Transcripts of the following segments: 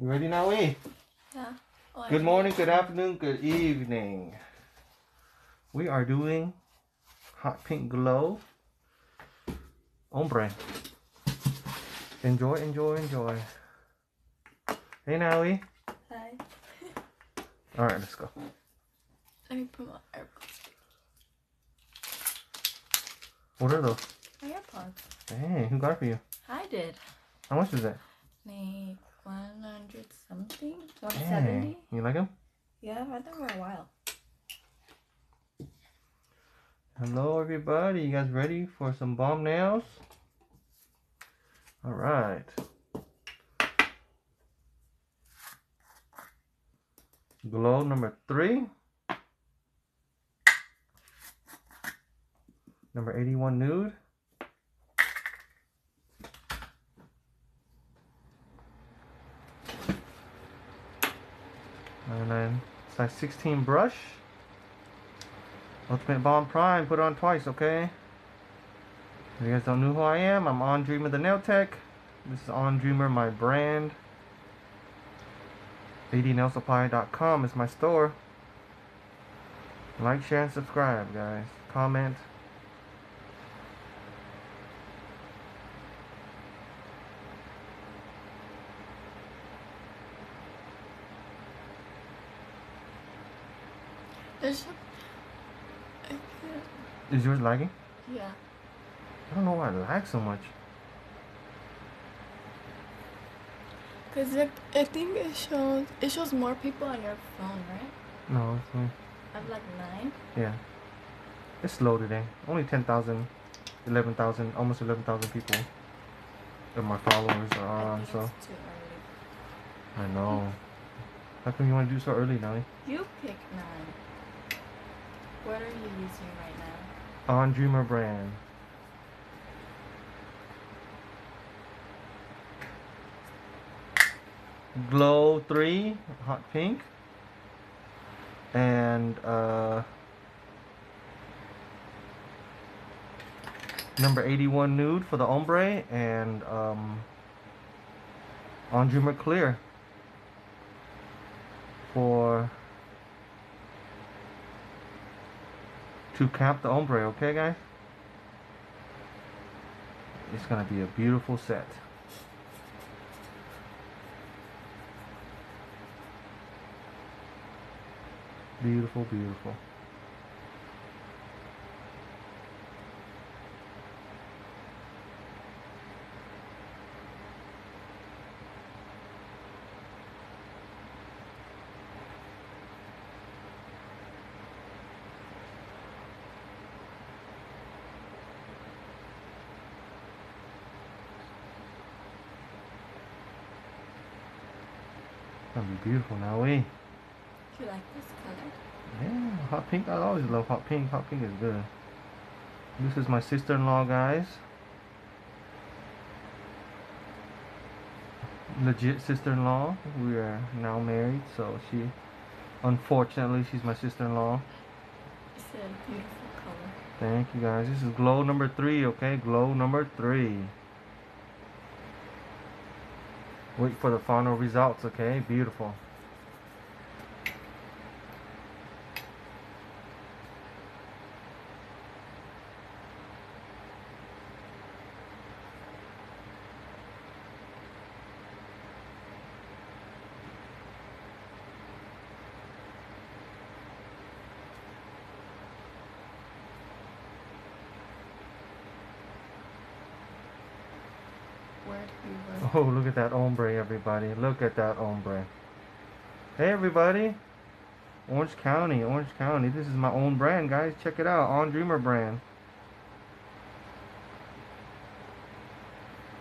You ready now, E? Yeah. Oh, Good morning, good afternoon, good evening. We are doing hot pink glow ombre. Enjoy, enjoy, enjoy. Hey, now, E. Hi. All right, let's go. Let me put my AirPods. What are those? My AirPods. Hey, who got it for you? I did. How much is that? Like 100 something? Hey, 170? you like them? Yeah, I've had them for a while. Hello, everybody. You guys ready for some bomb nails? All right. Glow number three. Number 81 nude. And then size 16 brush. Ultimate Bomb Prime, put it on twice, okay? If you guys don't know who I am, I'm On Dreamer the Nail Tech. This is On Dreamer, my brand. adnailsupply.com is my store. Like, share, and subscribe, guys. Comment. There's a... I can't... Is yours lagging? Yeah. I don't know why it lags so much. Because it, I think it shows... It shows more people on your phone, right? No, it's me. I have like nine. Yeah. It's slow today. Only 10,000, 11,000, almost 11,000 people of my followers are I on, so. too early. I know. How come you want to do so early, Nelly? You pick nine. What are you using right now? Dreamer brand. Glow 3, hot pink. And uh, number 81 nude for the ombre. And um, Dreamer clear for to cap the ombre, okay guys? It's gonna be a beautiful set. Beautiful, beautiful. Gonna be beautiful now, eh? Do you like this color? Yeah, hot pink. I always love hot pink. Hot pink is good. This is my sister-in-law, guys. Legit sister-in-law. We are now married, so she, unfortunately, she's my sister-in-law. It's a beautiful color. Thank you, guys. This is glow number three, okay? Glow number three. Wait for the final results, okay? Beautiful. Where do you work? Oh, look at that ombre, everybody. Look at that ombre. Hey, everybody. Orange County, Orange County. This is my own brand, guys. Check it out. On Dreamer brand.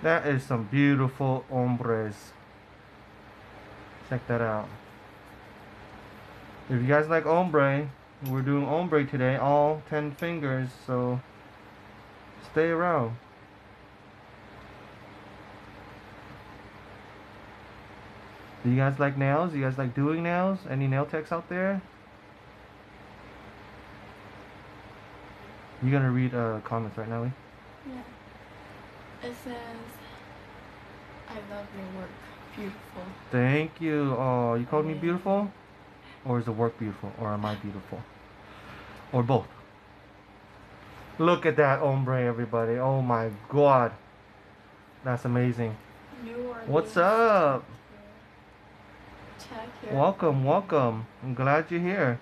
That is some beautiful ombres. Check that out. If you guys like ombre, we're doing ombre today. All 10 fingers, so stay around. Do you guys like nails? Do you guys like doing nails? Any nail techs out there? You gonna read uh, comments right now? Lee? Yeah. It says, I love your work. beautiful. Thank you. Oh, you called me beautiful? Or is the work beautiful? Or am I beautiful? Or both? Look at that ombre, everybody. Oh my god. That's amazing. What's up? Welcome, welcome. I'm glad you're here.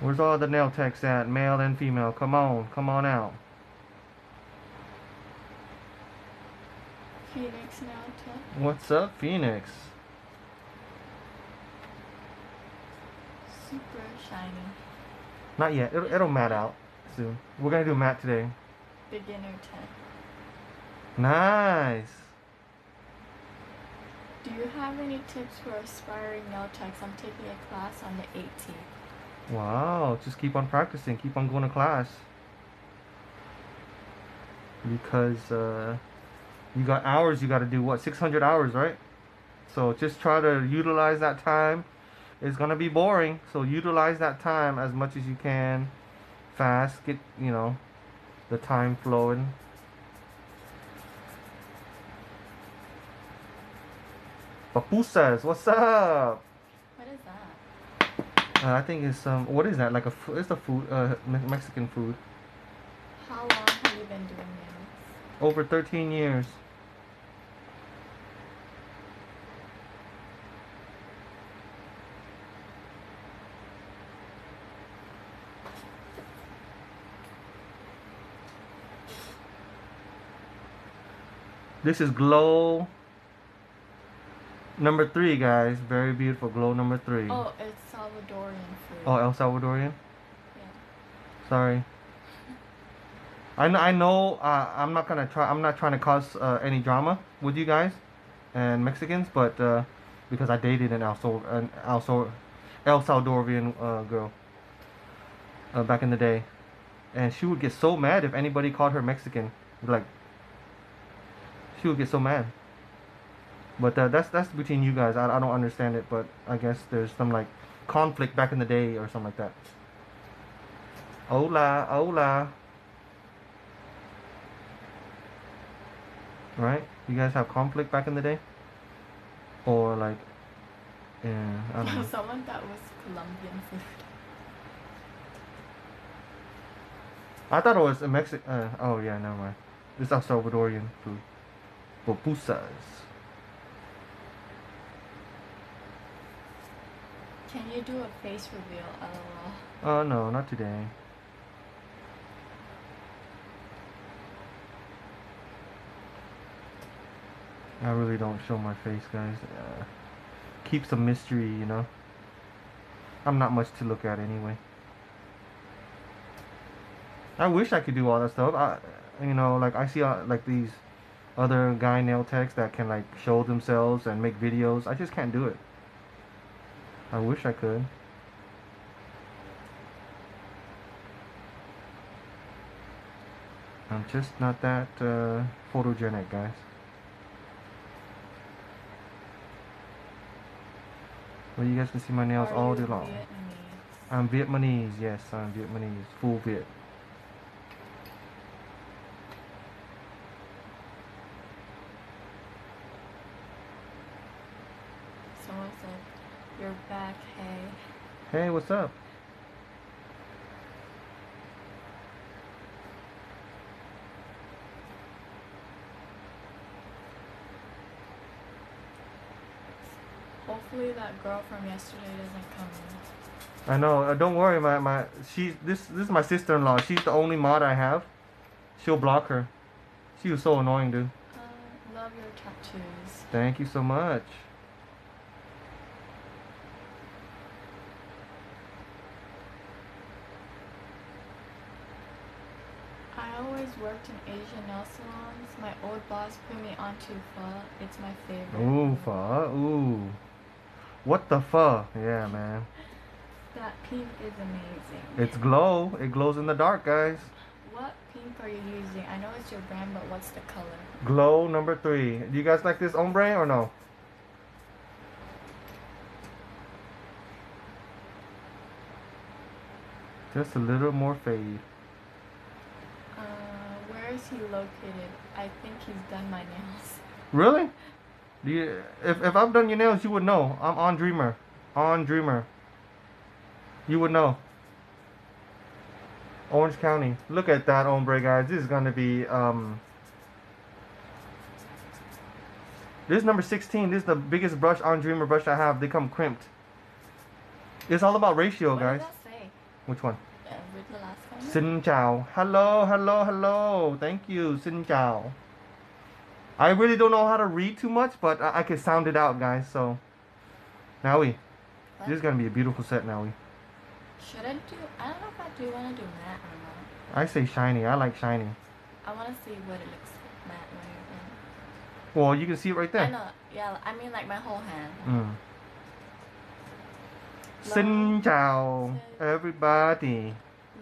Where's all the nail techs at? Male and female. Come on, come on out. Phoenix now tech. What's up, Phoenix? Super shiny. Not yet. It'll, it'll matte out soon. We're gonna do mat today. Beginner tech. Nice. Do you have any tips for aspiring nail techs? I'm taking a class on the 18th. Wow. Just keep on practicing. Keep on going to class. Because uh, you got hours. You got to do what? 600 hours, right? So just try to utilize that time. It's gonna be boring, so utilize that time as much as you can. Fast. Get you know the time flowing. Papusas, what's up? What is that? Uh, I think it's um, what is that? Like a, fu- it's a food, uh, Me- Mexican food. How long have you been doing nails? Over 13 years. This is glow number three, guys. Very beautiful glow number three. Oh, it's Salvadorian food. Oh, El Salvadorian. yeah. Sorry. I know. I know. Uh, I'm not gonna try. I'm not trying to cause uh, any drama with you guys and Mexicans, but uh, because I dated an El Sal- an El, Sal- El Salvadorian uh, girl uh, back in the day, and she would get so mad if anybody called her Mexican. Like, she would get so mad. But uh, that's that's between you guys. I, I don't understand it, but I guess there's some like conflict back in the day or something like that. Hola, hola. Right? You guys have conflict back in the day? Or like, yeah, I don't know. Someone that was Colombian food. I thought it was a Mexican. Uh, oh yeah, never mind. It's El Salvadorian food. Pupusas. Can you do a face reveal? LOL. Oh no, not today. I really don't show my face, guys. Uh, keep some mystery, you know. I'm not much to look at anyway. I wish I could do all that stuff. I, you know, like I see uh, like these other guy nail techs that can like show themselves and make videos. I just can't do it. I wish I could. I'm just not that uh, photogenic, guys. Well, you guys can see my nails Are all day long. Vietnamese? I'm Vietnamese, yes, I'm Vietnamese, full Viet. Someone said, "You're back, hey." Hey, what's up? Hopefully that girl from yesterday doesn't come in. I know. Uh, don't worry, my my she this this is my sister-in-law. She's the only mod I have. She'll block her. She was so annoying, dude. Uh, love your tattoos. Thank you so much. I always worked in Asian nail salons. My old boss put me onto pho. It's my favorite. Ooh, pho. Ooh. What the pho? Yeah, man. That pink is amazing. It's glow. It glows in the dark, guys. What pink are you using? I know it's your brand, but what's the color? Glow number three. Do you guys like this ombre or no? Just a little more fade. Is he located? I think he's done my nails. Really? Do you, if if I've done your nails, you would know. I'm on Dreamer, on Dreamer. You would know. Orange County. Look at that ombre, guys. This is gonna be um. This is number 16. This is the biggest brush on Dreamer brush I have. They come crimped. It's all about ratio, what guys. does that say? Which one? Read the last one. Xin chào. Hello, hello, hello. Thank you. Xin chào. I really don't know how to read too much, but I, I can sound it out, guys. So, now we. What? This is gonna be a beautiful set, now we. Should I do? I don't know if I do want to do matte or not. I say shiny. I like shiny. I want to see what it looks like matte when Well, you can see it right you're. I there. know. Yeah, I mean like my whole hand. Mm. Xin chào, everybody.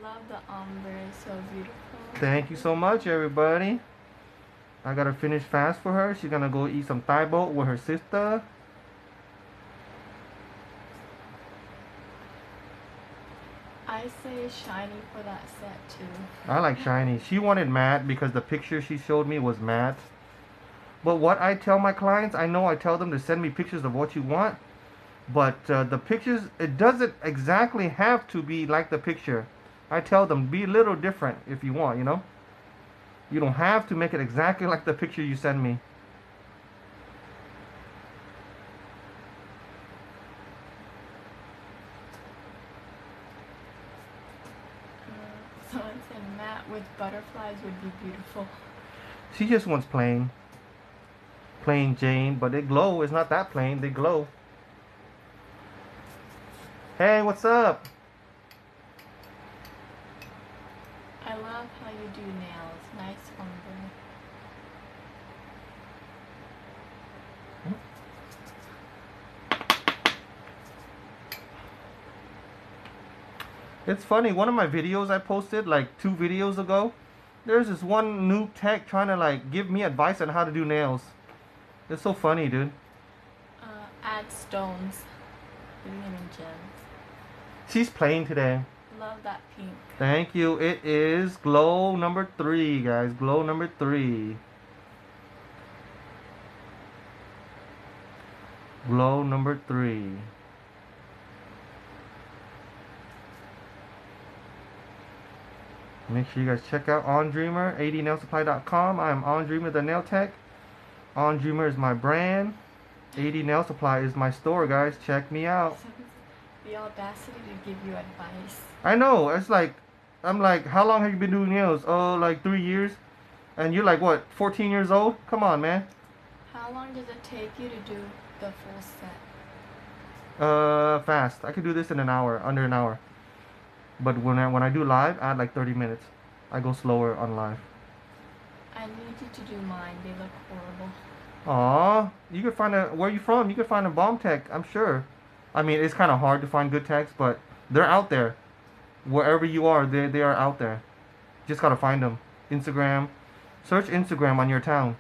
Love the ombre, so beautiful. Thank you so much, everybody. I gotta finish fast for her. She's gonna go eat some Thai boat with her sister. I say shiny for that set too. I like shiny. She wanted matte because the picture she showed me was matte. But what I tell my clients, I know I tell them to send me pictures of what you want. But uh, the pictures, it doesn't exactly have to be like the picture. I tell them be a little different if you want, you know. You don't have to make it exactly like the picture you send me. Someone said matte with butterflies would be beautiful. She just wants plain. Plain Jane, but they glow. It's not that plain. They glow. Hey, what's up? I love how you do nails. Nice ombre. It's funny. One of my videos I posted like two videos ago, there's this one new tech trying to like give me advice on how to do nails. It's so funny, dude. Uh, add stones. Gems. She's playing today. Love that pink. Thank you. It is glow number three, guys. Glow number three. Glow number three. Make sure you guys check out On Dreamer, adnailsupply.com. I am On Dreamer the Nail Tech. On Dreamer is my brand. AD Nail Supply is my store, guys. Check me out. The audacity to give you advice. I know. It's like, I'm like, how long have you been doing nails? Oh, like three years. And you're like, what, 14 years old? Come on, man. How long does it take you to do the full set? Uh, fast. I could do this in an hour, under an hour. But when I when I do live, I add like 30 minutes. I go slower on live. I need you to do mine. They look horrible. Aw, you could find a. Where you from? You could find a bomb tech. I'm sure. I mean, it's kind of hard to find good techs, but they're out there. Wherever you are, they they are out there. Just gotta find them. Instagram. Search Instagram on your town.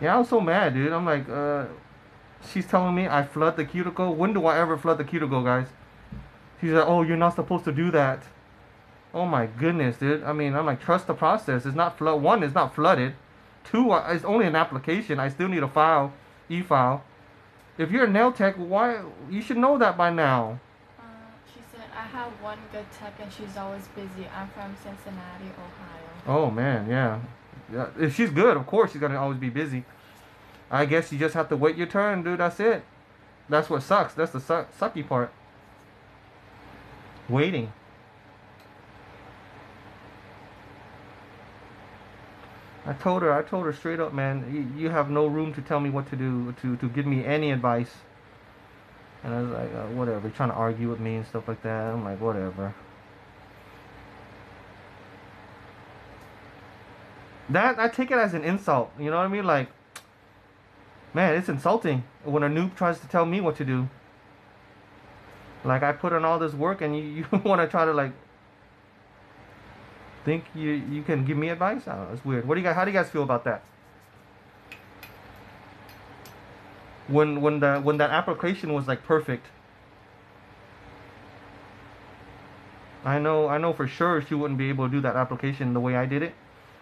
Yeah, I was so mad, dude. I'm like, uh, she's telling me I flood the cuticle. When do I ever flood the cuticle, guys? She's like, oh, you're not supposed to do that. Oh my goodness, dude. I mean, I'm like, trust the process. It's not flood. One, it's not flooded. Two, uh, it's only an application. I still need a file, e-file. If you're a nail tech, why? You should know that by now. Uh, she said, I have one good tech and she's always busy. I'm from Cincinnati, Ohio. Oh man, yeah. yeah. If she's good, of course she's gonna always be busy. I guess you just have to wait your turn, dude. That's it. That's what sucks. That's the suck, sucky part. Waiting. I told her, I told her straight up, man, you, you have no room to tell me what to do, to, to give me any advice. And I was like, uh, whatever, trying to argue with me and stuff like that. I'm like, whatever. That, I take it as an insult, you know what I mean? Like, man, it's insulting when a noob tries to tell me what to do. Like, I put in all this work and you, you want to try to, like, think you, you can give me advice? I know, it's weird. What do you guys, how do you guys feel about that? When when the when that application was like perfect. I know I know for sure she wouldn't be able to do that application the way I did it.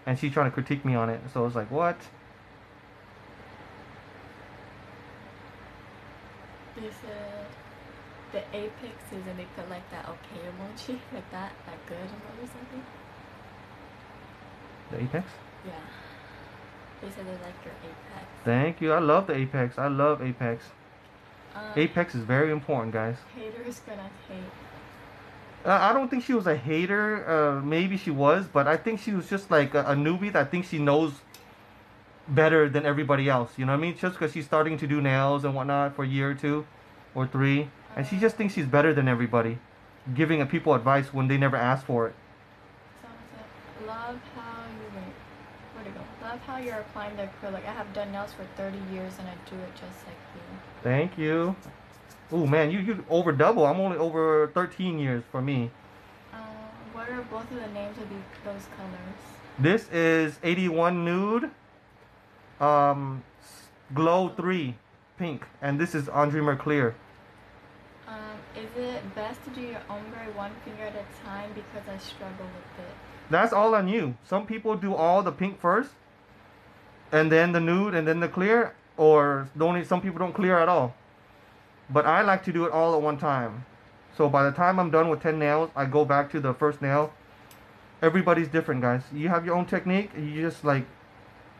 And she's trying to critique me on it. So I was like, what? This said the apex is and they put like that okay emoji, like that, that good emoji or something. The Apex? Yeah. They said they like your apex. Thank you. I love the Apex. I love Apex. Um, Apex is very important, guys. Haters gonna hate. Uh, I don't think she was a hater. Uh, maybe she was, but I think she was just like a, a newbie that thinks she knows better than everybody else. You know what I mean? Just because she's starting to do nails and whatnot for a year or two or three, and she just thinks she's better than everybody, giving people advice when they never asked for it. Love how you wait. Where'd it go? Love how you're applying the acrylic. I have done nails for 30 years and I do it just like you. Thank you. Oh man, you you over double. I'm only over 13 years for me. Uh, what are both of the names of these, those colors? This is 81 nude, um, glow three, pink, and this is Dreamer clear. Um, is it best to do your ombre one finger at a time because I struggle with it? That's all on you. Some people do all the pink first, and then the nude, and then the clear, or don't. Some people don't clear at all. But I like to do it all at one time. So by the time I'm done with 10 nails, I go back to the first nail. Everybody's different, guys. You have your own technique. You just like,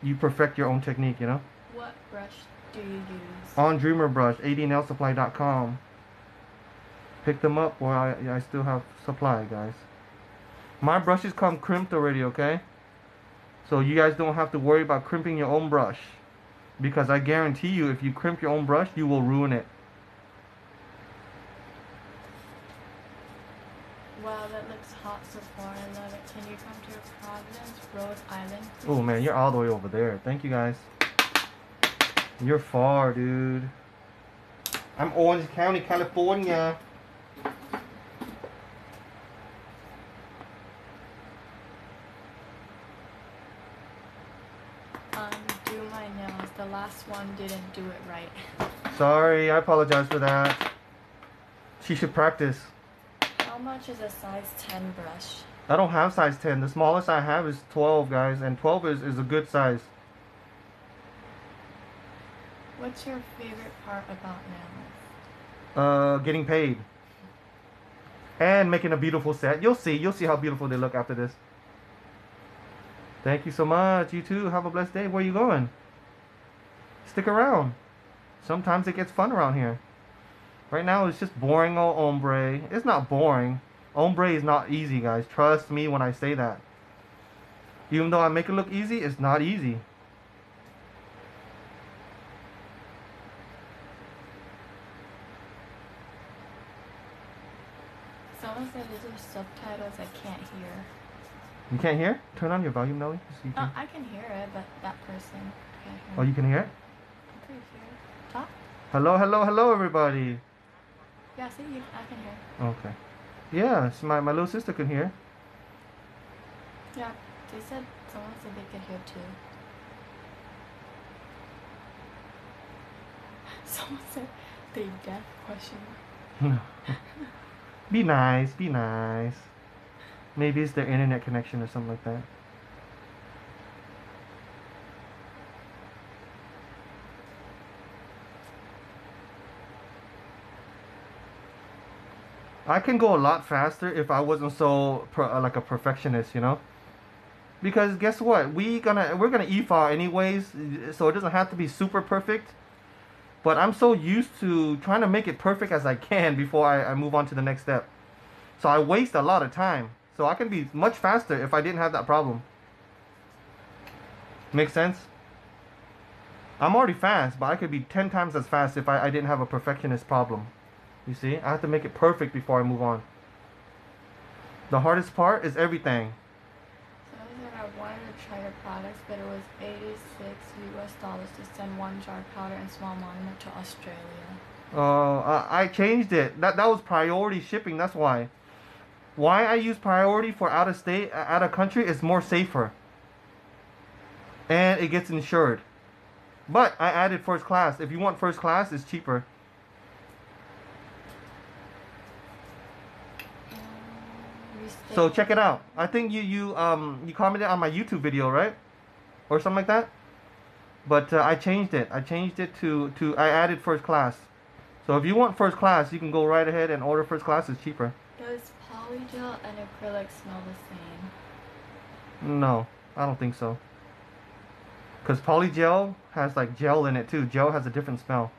you perfect your own technique, you know. What brush do you use? On Dreamer Brush, adnailsupply.com. Pick them up while I, I still have supply, guys. My brushes come crimped already, okay? So you guys don't have to worry about crimping your own brush. Because I guarantee you, if you crimp your own brush, you will ruin it. Wow, that looks hot so far. I love it. Can you come to Providence, Rhode Island? Oh man, you're all the way over there. Thank you guys. You're far, dude. I'm Orange County, California. Um, do my nails. The last one didn't do it right. Sorry, I apologize for that. She should practice. How much is a size 10 brush? I don't have size 10. The smallest I have is 12, guys, and 12 is, is a good size. What's your favorite part about nails? Uh, getting paid. And making a beautiful set. You'll see. You'll see how beautiful they look after this. Thank you so much. You too. Have a blessed day. Where are you going? Stick around. Sometimes it gets fun around here. Right now it's just boring old ombre. It's not boring. Ombre is not easy, guys. Trust me when I say that. Even though I make it look easy, it's not easy. Someone said these are subtitles I can't hear. You can't hear? Turn on your volume, Nelly. So you Oh, can... I can hear it, but that person can't hear Oh, you can hear it? I'm pretty sure. Talk? Hello, hello, hello, everybody. Yeah, see, you, I can hear. Okay. Yes, my, my little sister can hear. Yeah, they said, someone said they could hear too. Someone said they deaf question be nice, be nice. Maybe it's their internet connection or something like that. I can go a lot faster if I wasn't so per, uh, like a perfectionist, you know. Because guess what? We gonna we're gonna EFAR anyways, so it doesn't have to be super perfect. But I'm so used to trying to make it perfect as I can before I, I move on to the next step. So I waste a lot of time. So I can be much faster if I didn't have that problem. Make sense? I'm already fast, but I could be 10 times as fast if I, I didn't have a perfectionist problem. You see? I have to make it perfect before I move on. The hardest part is everything. Said I wanted to try your products, but it was 86 US dollars to send one jar of powder and small monomer to Australia. Uh, I I changed it. That that was priority shipping. That's why. Why I use priority for out of state, uh, out of country is more safer. And it gets insured. But I added first class. If you want first class, it's cheaper. Um, you So check it out. I think you you um you commented on my YouTube video, right? Or something like that. But uh, I changed it. I changed it to to I added first class. So if you want first class, you can go right ahead and order first class. It's cheaper. Does polygel and acrylic smell the same? No, I don't think so. Cause polygel has like gel in it too. Gel has a different smell.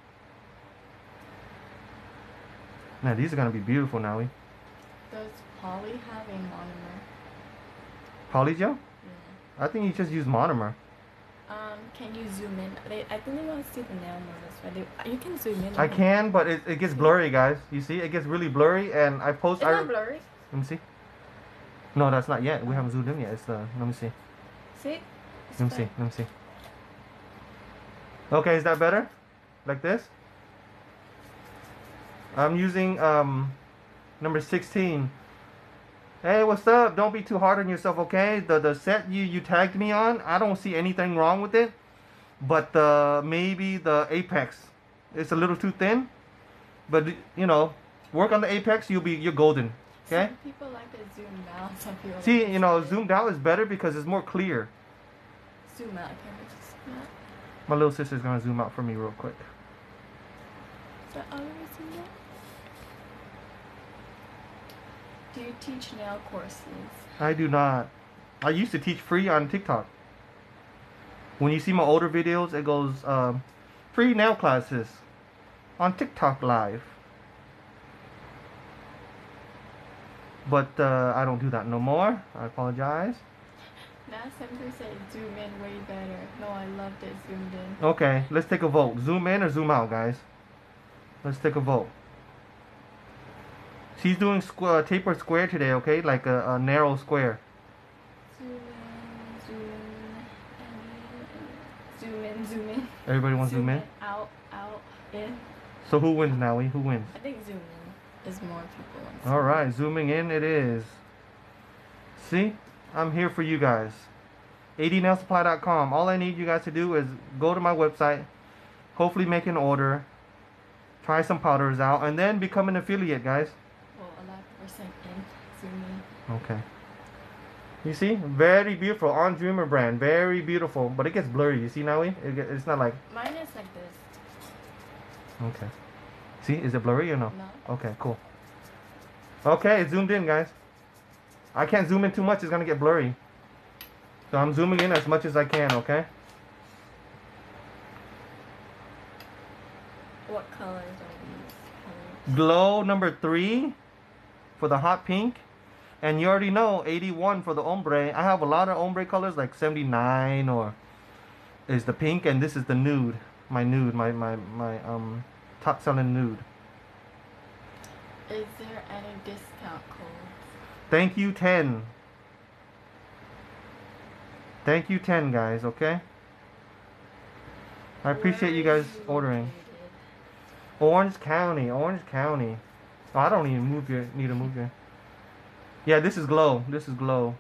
Now these are gonna be beautiful, Nowie. Does poly have a monomer? Polygel? Yeah. I think you just use monomer. Um, can you zoom in? They, I think they want to see the nail notice, right? They, you can zoom in. I can, but it, it gets blurry, guys. You see, it gets really blurry, and I post. It's I, not blurry. Let me see. No, that's not yet. We haven't zoomed in yet. It's the. Let me see. See? It's Let me see. Let me see. Okay, is that better? Like this? I'm using um number 16. Hey, what's up? Don't be too hard on yourself, okay? The the set you you tagged me on, I don't see anything wrong with it. But the maybe the apex it's a little too thin. But you know, work on the apex, you'll be you're golden. Okay? Some people like it zoomed out. Some people. See, like you know, straight. zoomed out is better because it's more clear. Zoom out. Can we just zoom out? My little sister's gonna zoom out for me real quick. Is that already zoomed out? Do you teach nail courses? I do not. I used to teach free on TikTok. When you see my older videos, it goes um, free nail classes on TikTok Live. But uh, I don't do that no more. I apologize. Now some people say zoom in way better. No, I loved it zoomed in. Okay, let's take a vote. Zoom in or zoom out, guys? Let's take a vote. She's doing squ- uh, taper square today, okay? Like a, a narrow square. Zoom in, zoom in, zoom in, zoom in. Everybody wants to zoom in? Out, out, in. So who wins now? Who wins? I think zoom in is more people. All zoom right, zooming in it is. See, I'm here for you guys. adnailsupply.com. All I need you guys to do is go to my website, hopefully make an order, try some powders out, and then become an affiliate, guys. Well, a lot of percent in. Okay. You see, very beautiful on Dreamer brand, very beautiful, but it gets blurry. You see now, it it's not like Mine is like this. okay. See, is it blurry or no? No. Okay, cool. Okay, it's zoomed in, guys. I can't zoom in too much, it's gonna get blurry. So I'm zooming in as much as I can, okay? What colors are these colors? Glow number three for the hot pink. And you already know 81 for the ombre. I have a lot of ombre colors like 79 or is the pink and this is the nude. My nude, my my, my um top selling nude. Is there any discount codes? Thank you 10. Thank you 10 guys, okay? I appreciate you guys ordering. Orange County, Orange County. Oh, I don't even move your need to move your. Yeah, this is glow. This is glow.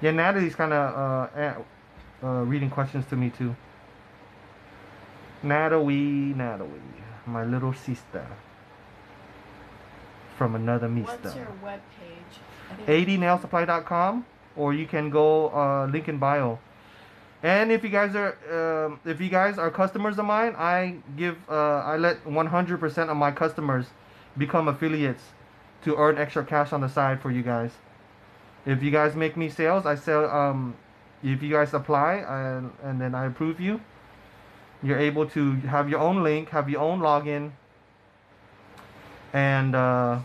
Yeah, Natalie's kind of uh, uh, reading questions to me too. Natalie, Natalie, my little sister from another mister. What's your webpage? I adnailsupply.com or you can go uh, link in bio and if you guys are um, if you guys are customers of mine i give uh, i let 100% of my customers become affiliates to earn extra cash on the side for you guys if you guys make me sales i sell um, if you guys apply and, and then i approve you you're able to have your own link have your own login and uh,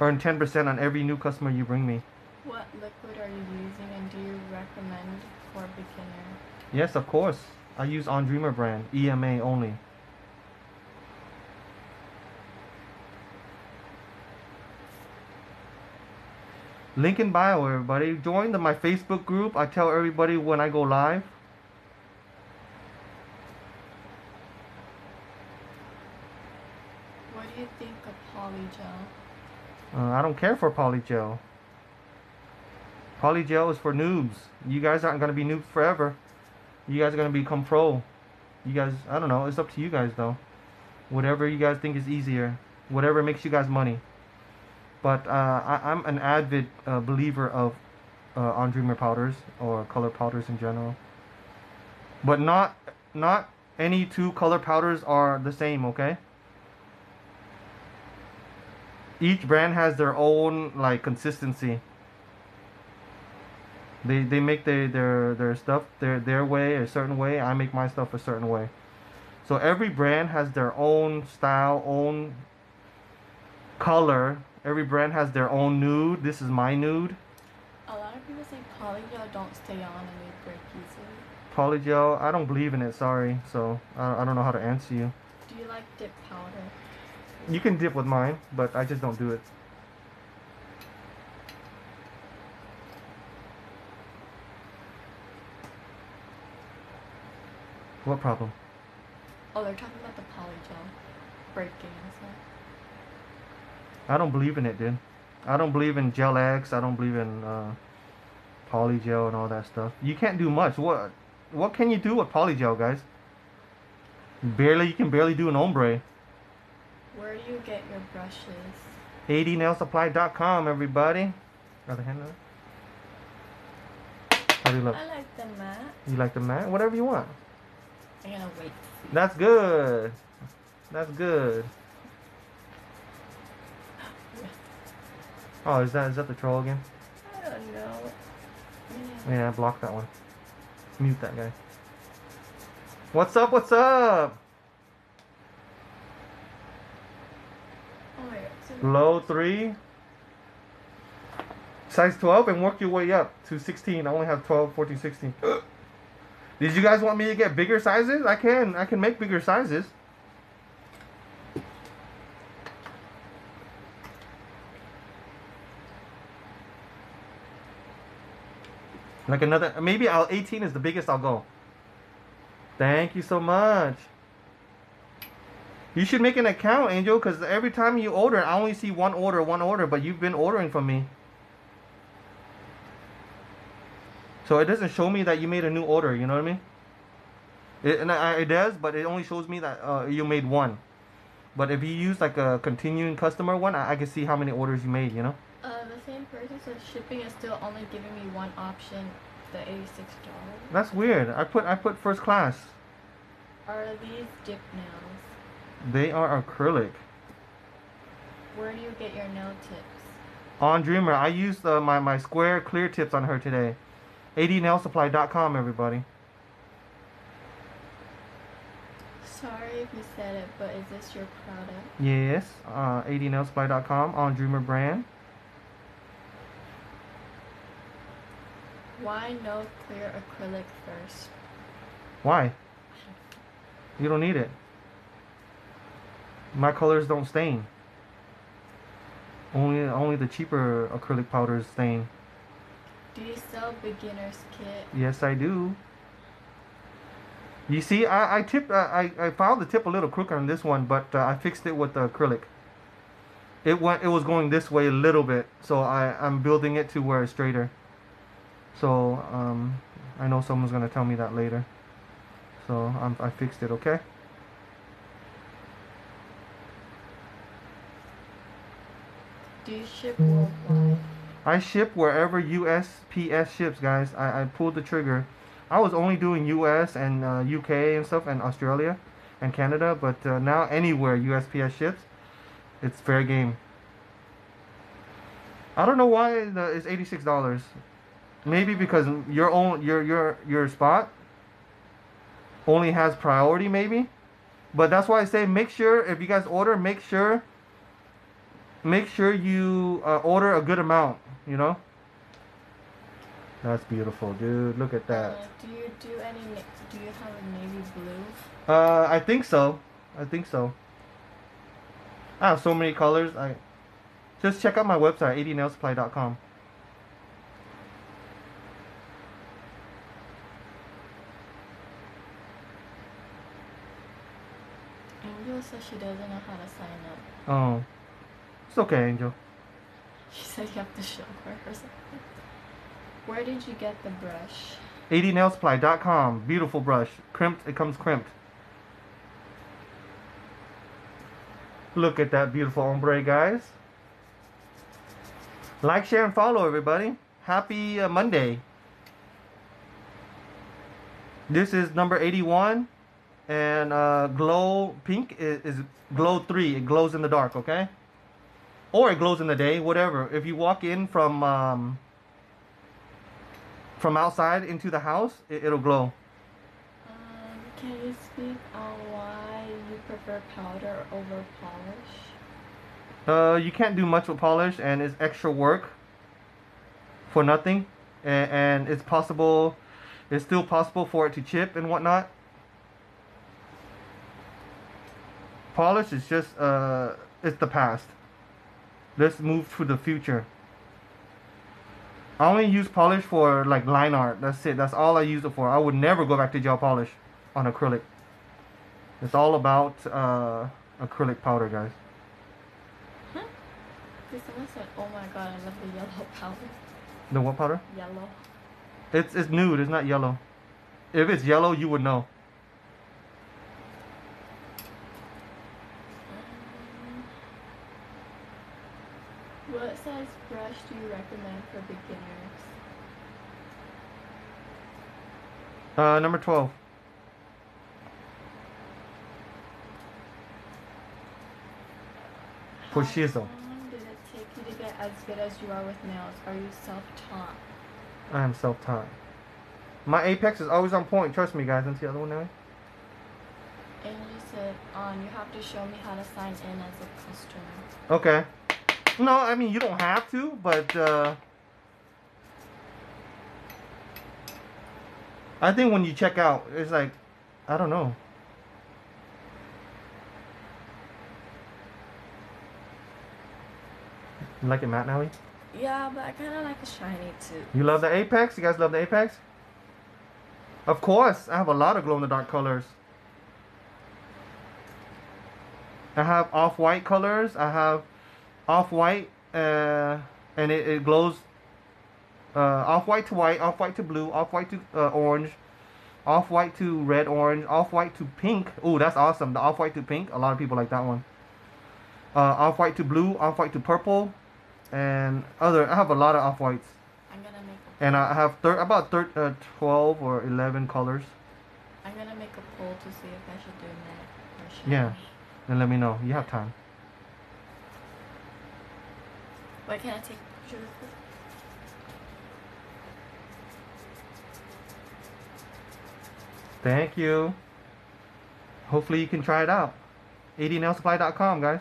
earn 10% on every new customer you bring me. What liquid are you using and do you recommend for beginner? Yes, of course. I use On Dreamer brand, EMA only. Link in bio, everybody. Join the, my Facebook group. I tell everybody when I go live. What do you think of polygel? Uh, I don't care for polygel. Polygel is for noobs. You guys aren't gonna be noobs forever. You guys are gonna become pro. You guys, I don't know. It's up to you guys though. Whatever you guys think is easier. Whatever makes you guys money. But uh, I, I'm an avid uh, believer of uh, on dreamer powders or color powders in general. But not not any two color powders are the same, okay? Each brand has their own like consistency. They they make their their their stuff their their way a certain way. I make my stuff a certain way. So every brand has their own style, own color. Every brand has their own nude. This is my nude. A lot of people say polygel don't stay on and they break easily. Polygel, I don't believe in it. Sorry. So I, I don't know how to answer you. Do you like dip powder? You can dip with mine, but I just don't do it. What problem? Oh, they're talking about the polygel breaking and stuff. I don't believe in it, dude. I don't believe in Gel X. I don't believe in uh, polygel and all that stuff. You can't do much. What what can you do with polygel, guys? Barely. You can barely do an ombre. Where do you get your brushes? adnailsupply.com, everybody. Got a hand? How do you look? I like the matte. You like the matte? Whatever you want. I'm gonna wait. That's good. That's good. Oh, is that is that the troll again? I don't know. Yeah, block that one. Mute that guy. What's up? What's up? Oh my god. so- Low three. Size 12 and work your way up to 16. I only have 12, 14, 16. Did you guys want me to get bigger sizes? I can. I can make bigger sizes. Like another, maybe I'll 18 is the biggest I'll go. Thank you so much. You should make an account, Angel, because every time you order, I only see one order, one order, but you've been ordering from me. So it doesn't show me that you made a new order, you know what I mean? It, and I, it does, but it only shows me that uh, you made one. But if you use like a continuing customer one, I, I can see how many orders you made, you know? Uh, the same person said shipping is still only giving me one option, the eighty-six dollars. That's weird. I put I put first class. Are these dip nails? They are acrylic. Where do you get your nail tips? On Dreamer, I used uh, my, my square clear tips on her today. adnailsupply.com, everybody. Sorry if you said it, but is this your product? Yes, uh, adnailsupply.com on Dreamer brand. Why no clear acrylic first? Why? You don't need it. My colors don't stain. Only only the cheaper acrylic powders stain. Do you sell beginner's kit? Yes, I do. You see, I I tipped I I found the tip a little crooked on this one, but uh, I fixed it with the acrylic. It went it was going this way a little bit, so I I'm building it to where it's straighter. So um, I know someone's gonna tell me that later. So I'm, I fixed it. Okay. Do you ship worldwide? I ship wherever USPS ships, guys. I, I pulled the trigger. I was only doing US and uh, UK and stuff and Australia and Canada, but uh, now anywhere USPS ships, it's fair game. I don't know why the, it's eighty six dollars. Maybe because your own your your your spot only has priority, maybe. But that's why I say make sure if you guys order, make sure make sure you uh, order a good amount. You know. That's beautiful, dude. Look at that. Uh, do you do any? Do you have a navy blue? Uh, I think so. I think so. I have so many colors. I just check out my website, adnailsupply.com. Angel says she doesn't know how to sign up. Oh, it's okay, Angel. She said you have to show her or something. Where did you get the brush? adnailsupply.com. Beautiful brush. Crimped. It comes crimped. Look at that beautiful ombre, guys. Like, share, and follow, everybody. Happy uh, Monday. This is number 81. and uh, glow pink is, is glow three. It glows in the dark, okay? Or it glows in the day, whatever. If you walk in from um, from outside into the house, it, it'll glow. Um, can you speak on why you prefer powder over polish? Uh, you can't do much with polish, and it's extra work for nothing, and, and it's possible, it's still possible for it to chip and whatnot. Polish is just uh, it's the past. Let's move to the future. I only use polish for like line art. That's it. That's all I use it for. I would never go back to gel polish on acrylic. It's all about uh, acrylic powder, guys. Because someone said, oh my god, I love the yellow powder. The what powder? Yellow. It's it's nude. It's not yellow. If it's yellow, you would know. Size brush do you recommend for beginners? Uh, number twelve. For How long did it take you to get as good as you are with nails? Are you self-taught? I am self-taught. My apex is always on point. Trust me, guys. Into the other one now. And you said, um, you have to show me how to sign in as a customer. Okay. No, I mean you don't have to, but uh, I think when you check out, it's like, I don't know. You like it matte now? Yeah, but I kind of like a shiny too. You love the Apex? You guys love the Apex? Of course, I have a lot of glow in the dark colors. I have off-white colors. I have off-white, uh, and it, it glows uh, off-white to white, off-white to blue, off-white to uh, orange, off-white to red, orange, off-white to pink. Oh, that's awesome. The off-white to pink. A lot of people like that one. Uh, off-white to blue, off-white to purple, and other. I have a lot of off-whites. I'm gonna make a. And I have thir- about thir- uh, 12 or 11 colors. I'm gonna make a poll to see if I should do that. or shiny. Yeah. And let me know. You have time. Wait, can't I take a picture? Thank you. Hopefully you can try it out. adnailsupply.com, guys.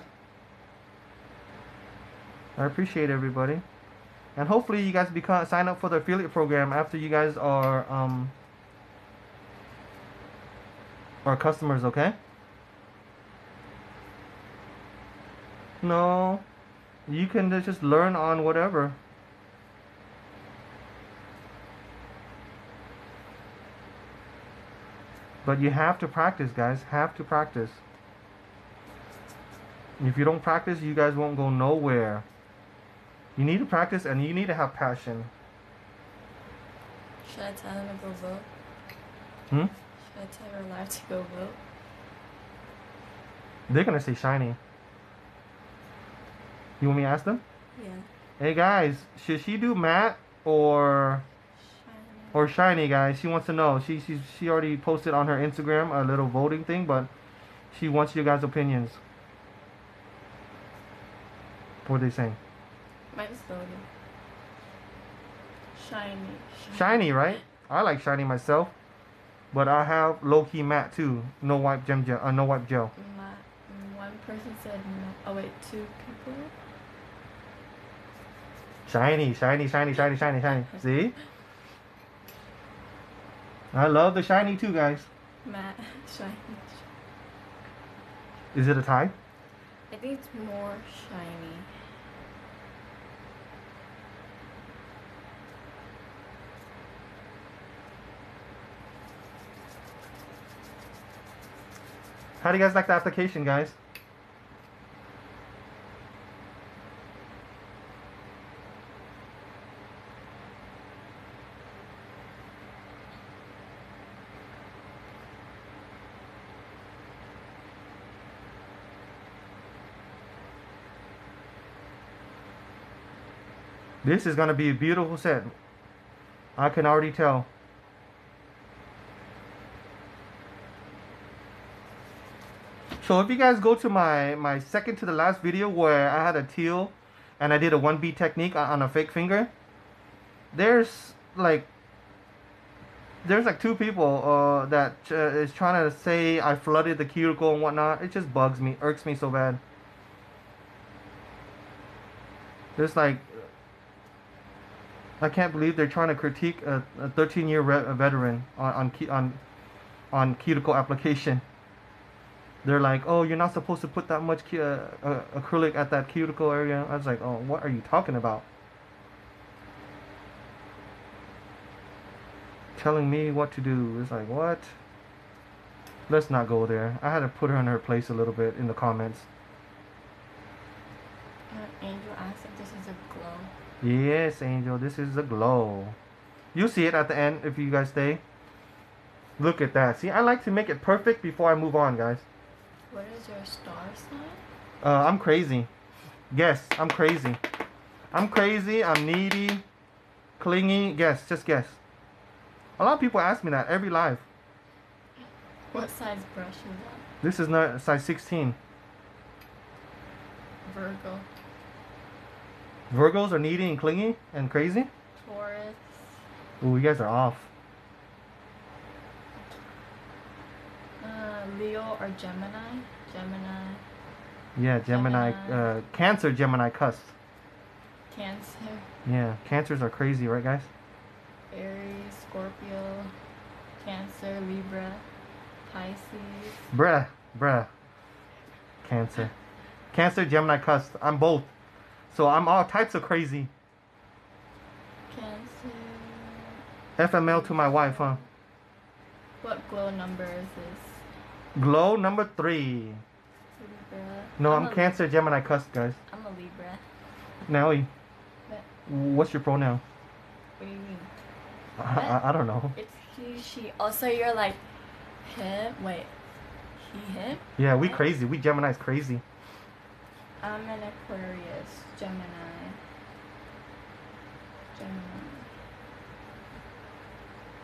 I appreciate everybody. And hopefully you guys become sign up for the affiliate program after you guys are um are customers, okay? No. You can just learn on whatever. But you have to practice, guys. Have to practice. If you don't practice, you guys won't go nowhere. You need to practice and you need to have passion. Should I tell them to go vote? Hmm? Should I tell her live to go vote? They're gonna say shiny. You want me to ask them? Yeah. Hey guys, should she do matte or Shiny. or shiny, guys? She wants to know. She she she already posted on her Instagram a little voting thing, but she wants you guys' opinions. What are they saying? Mine's voting. Shiny. Shiny, right? I like shiny myself, but I have low key matte too. No wipe gem gel. Uh, no wipe gel. My, one person said no. Oh wait, two people. Shiny, shiny, shiny, shiny, shiny, shiny. See? I love the shiny too, guys. Matt, shiny. Is it a tie? I think it's more shiny. How do you guys like the application, guys? This is gonna be a beautiful set. I can already tell. So if you guys go to my my second to the last video where I had a teal, and I did a 1B technique on, on a fake finger, there's like there's like two people uh, that uh, is trying to say I flooded the cuticle and whatnot. It just bugs me, irks me so bad. There's like, I can't believe they're trying to critique a, a 13 year veteran on on, on on cuticle application. They're like, oh, you're not supposed to put that much cu- uh, uh, acrylic at that cuticle area. I was like, oh, what are you talking about? telling me what to do. It's like, what? Let's not go there. I had to put her in her place a little bit in the comments. Uh, Angel asked if this is a glow. Yes, Angel, this is a glow. You'll see it at the end if you guys stay. Look at that. See, I like to make it perfect before I move on, guys. What is your star sign? Uh, I'm crazy. Guess. I'm crazy. I'm crazy. I'm needy. Clingy. Guess. Just guess. A lot of people ask me that every live. What size brush is that? This is not size 16. Virgo. Virgos are needy and clingy and crazy. Taurus. Ooh, you guys are off. Uh, Leo or Gemini? Gemini. Yeah, Gemini. Gemini. Uh, Cancer, Gemini cusp. Cancer. Yeah, Cancers are crazy, right, guys? Aries. Scorpio. Cancer. Libra. Pisces. Bruh, bruh. Cancer. Cancer, Gemini cusp. I'm both. So I'm all types of crazy. Cancer. FML to my wife, huh? What glow number is this? Glow number three. Libra. No, I'm a- Cancer, Gemini cusp, guys. I'm a Libra. Nelly, What? what's your pronoun? What do you mean? I, I, I don't know. It's he, she. Also, you're like him. Wait, he, him. Yeah, we crazy. We Gemini's crazy. I'm an Aquarius, Gemini. Gemini.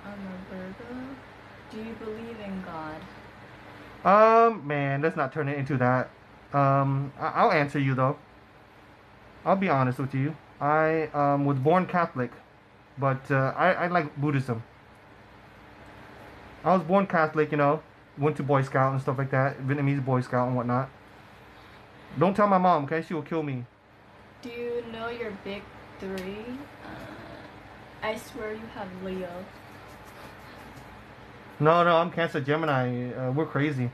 I'm a Virgo. Do you believe in God? Um, man, let's not turn it into that. Um, I- I'll answer you though. I'll be honest with you. I um was born Catholic, but uh, I I like Buddhism. I was born Catholic, you know. Went to Boy Scout and stuff like that, Vietnamese Boy Scout and whatnot. Don't tell my mom, okay? She will kill me. Do you know your big three? Uh, I swear you have Leo. No, no, I'm Cancer Gemini. Uh, we're crazy.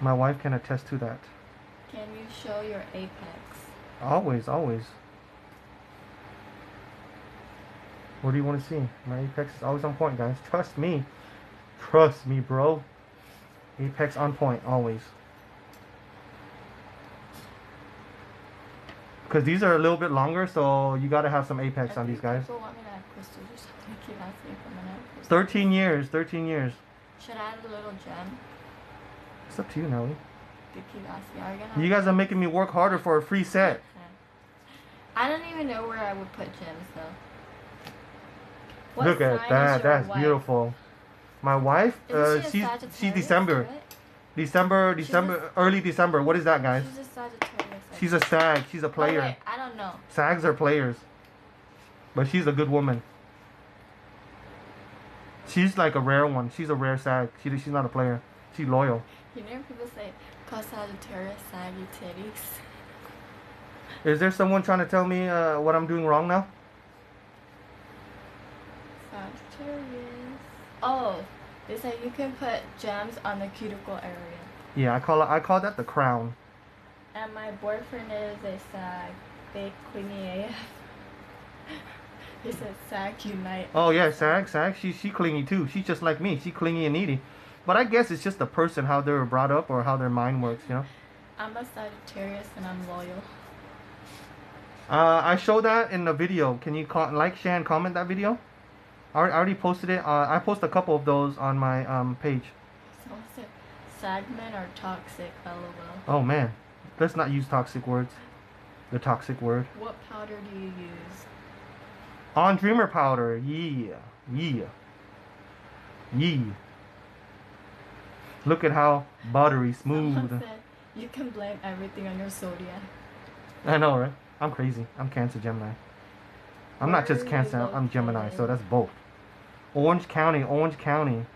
My wife can attest to that. Can you show your apex? Always, always. What do you want to see? My apex is always on point, guys. Trust me. Trust me, bro. Apex on point, always. Because these are a little bit longer, so you gotta have some apex I on these guys. People want me to add crystals or something. Keep asking if I'm gonna add 13 years, 13 years. Should I add a little gem? It's up to you, Nelly. Keep asking. Are you guys are making me work harder for a free set. I don't even know where I would put gems though. What Look at that. That's wife? beautiful. My wife, uh, she's she's December. to it? December, a- December, early December. What is that, guys? She's a Sagittarius. She's a sag. She's a Oh, player. wait, I don't know. Sags are players. But she's a good woman. She's like a rare one. She's a rare sag. She, she's not a player. She's loyal. You know people say, call Sagittarius saggy titties. Is there someone trying to tell me uh, what I'm doing wrong now? Sagittarius. Oh, they say you can put gems on the cuticle area. Yeah, I call it, I call that the crown. And my boyfriend is a sag. Big clingy AF. he said sag unite. Oh yeah, sag, sag. She she clingy too. She's just like me. She clingy and needy. But I guess it's just the person how they were brought up or how their mind works. You know. I'm a Sagittarius and I'm loyal. Uh, I showed that in the video. Can you like, share, and comment that video? I already- posted it. Uh, I post a couple of those on my um page. Said sagmen are toxic, lol. Oh man, let's not use toxic words. The toxic word. What powder do you use? On Dreamer powder. Yeah, yeah. Yee. Look at how buttery smooth. said you can blame everything on your zodiac. I know, right? I'm crazy. I'm Cancer Gemini. I'm not just Where Cancer. I'm Gemini, so that's both. Orange County, Orange County.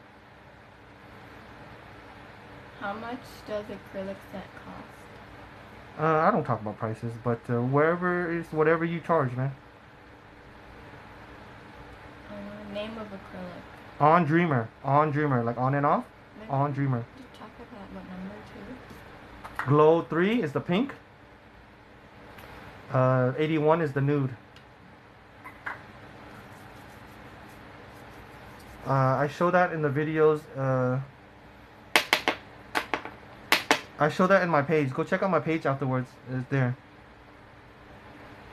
How much does acrylic set cost? Uh, I don't talk about prices, but uh, wherever is whatever you charge, man. Uh, name of acrylic. On Dreamer, on Dreamer, like on and off. Maybe On Dreamer. you talk about what number too. Glow three is the pink. Uh, 81 is the nude. Uh, I show that in the videos. Uh, I show that in my page. Go check out my page afterwards. It's there.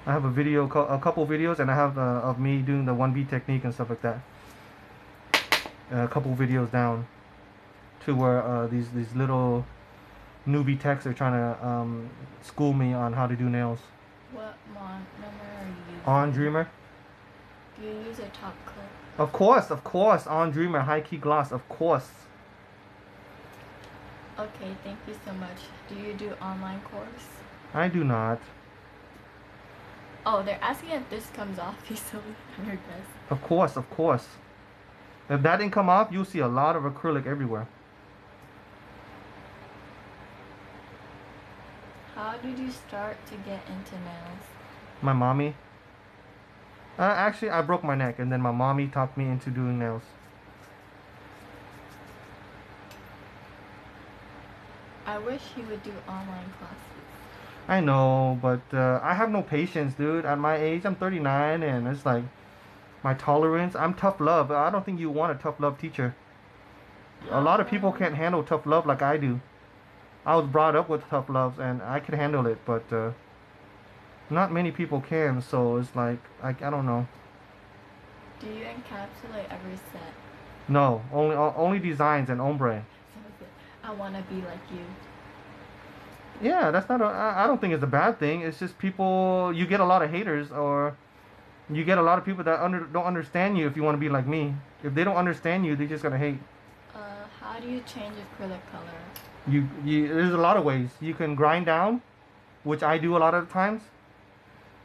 I have a video, a couple videos, and I have uh, of me doing the 1B technique and stuff like that. a couple videos down, to where uh, these these little newbie techs are trying to um, school me on how to do nails. What mon- number are you using? On Dreamer, Do you use a top coat? Of course, of course. On Dreamer, high key gloss, of course. Okay, thank you so much. Do you do online course? I do not. Oh, they're asking if this comes off easily your desk. Of course, of course. If that didn't come off, you'll see a lot of acrylic everywhere. How did you start to get into nails? My mommy. Uh, actually, I broke my neck, and then my mommy talked me into doing nails. I wish he would do online classes. I know, but uh, I have no patience, dude. At my age, I'm 39, and it's like my tolerance. I'm tough love. I don't think you want a tough love teacher. A lot of people can't handle tough love like I do. I was brought up with tough loves, and I could handle it, but uh, not many people can. So it's like I, I don't know. Do you encapsulate every set? No, only only designs and ombre. So I want to be like you. Yeah, that's not. A, I I don't think it's a bad thing. It's just people. You get a lot of haters, or you get a lot of people that under don't understand you. If you want to be like me, if they don't understand you, they're just gonna hate. Uh, how do you change acrylic color? You, you. There's a lot of ways you can grind down, which I do a lot of times.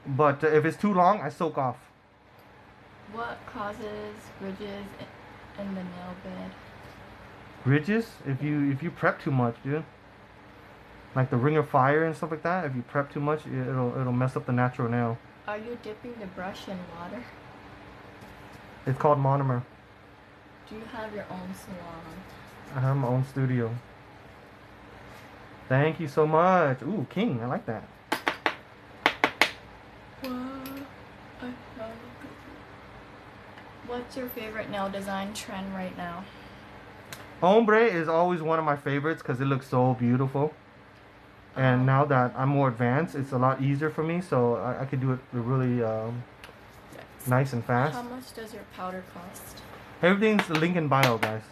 But uh, if it's too long, I soak off. What causes ridges in the nail bed? Ridges, if you if you prep too much, dude. Like the ring of fire and stuff like that. If you prep too much, it- it'll it'll mess up the natural nail. Are you dipping the brush in water? It's called monomer. Do you have your own salon? I have my own studio. Thank you so much. Ooh, King, I like that. What's your favorite nail design trend right now? Ombre is always one of my favorites because it looks so beautiful. And now that I'm more advanced, it's a lot easier for me, so I, I could do it really um, nice and fast. How much does your powder cost? Everything's the link in bio, guys.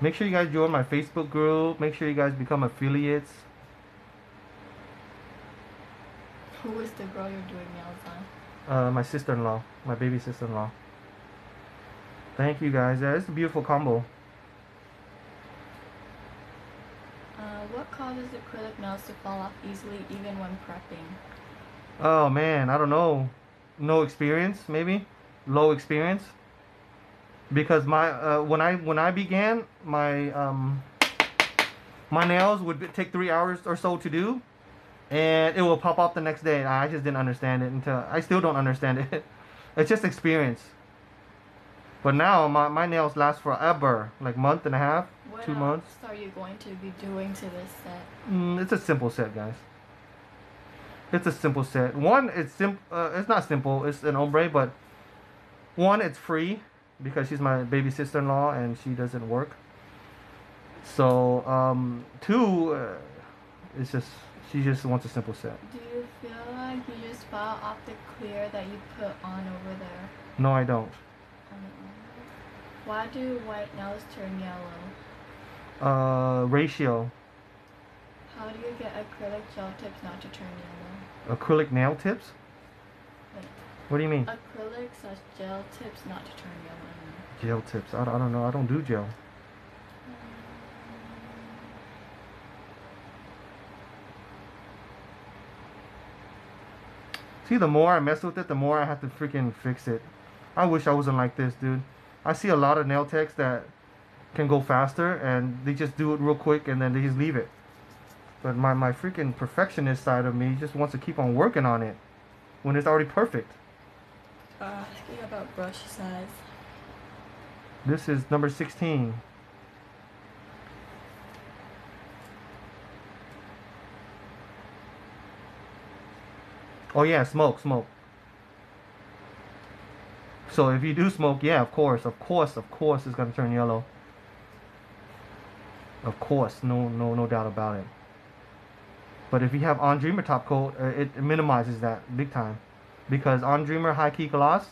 Make sure you guys join my Facebook group. Make sure you guys become affiliates. Who is the girl you're doing nails on? Uh, my sister-in-law, my baby sister-in-law. Thank you guys. Yeah, it's a beautiful combo. Uh, what causes acrylic nails to fall off easily even when prepping? Oh man, I don't know. No experience, maybe. Low experience. Because my uh, when I when I began, my um my nails would take three hours or so to do, and it will pop off the next day. I just didn't understand it until I still don't understand it. it's just experience. But now my, my nails last forever, like month and a half, What two else months. are you going to be doing to this set? Mm, it's a simple set, guys. It's a simple set. One, it's sim. Uh, it's not simple. It's an ombre, but one, it's free because she's my baby sister-in-law and she doesn't work. So, um, two, uh, it's just she just wants a simple set. Do you feel like you just file off the clear that you put on over there? No, I don't. on? Why do white nails turn yellow? Uh, ratio. How do you get acrylic gel tips not to turn yellow? Acrylic nail tips. Wait, What do you mean? acrylic slash gel tips not to turn yellow. Gel tips. I, I don't know. I don't do gel. See, the more I mess with it, the more I have to freaking fix it. I wish I wasn't like this, dude. I see a lot of nail techs that can go faster and they just do it real quick and then they just leave it. But my, my freaking perfectionist side of me just wants to keep on working on it when it's already perfect. Uh, asking about brush size. This is number 16. Oh yeah, smoke, smoke. So if you do smoke, yeah, of course, of course, of course, it's gonna turn yellow. Of course, no, no, no doubt about it. But if you have On Dreamer top coat, uh, it, minimizes that big time, because On Dreamer High Key Gloss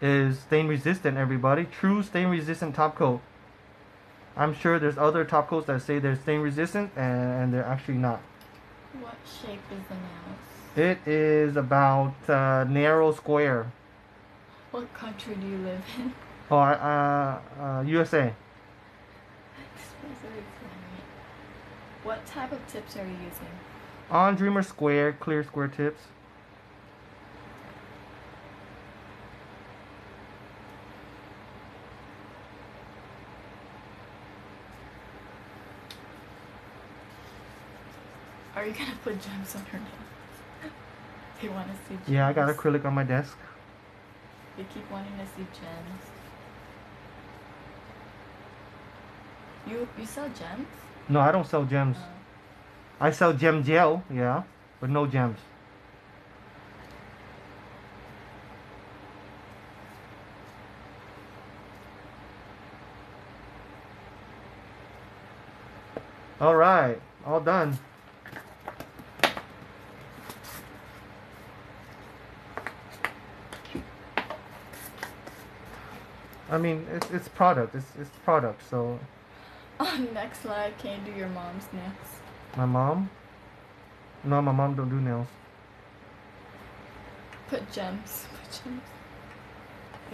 is stain resistant. Everybody, true stain resistant top coat. I'm sure there's other top coats that say they're stain resistant, and, and they're actually not. What shape is the nails? It is about uh, narrow square. What country do you live in? Oh, uh, uh, USA. What type of tips are you using? On Dreamer Square, clear square tips. Are you gonna put gems on her nails? Want to see gems. Yeah, I got acrylic on my desk. They keep wanting to see gems. You you sell gems? No, I don't sell gems. Uh, I sell gem gel, yeah, but no gems. All right, all done. I mean, it's it's product. It's it's product. So on next slide, can you do your mom's nails? my mom. No, my mom don't do nails. Put gems. Put gems.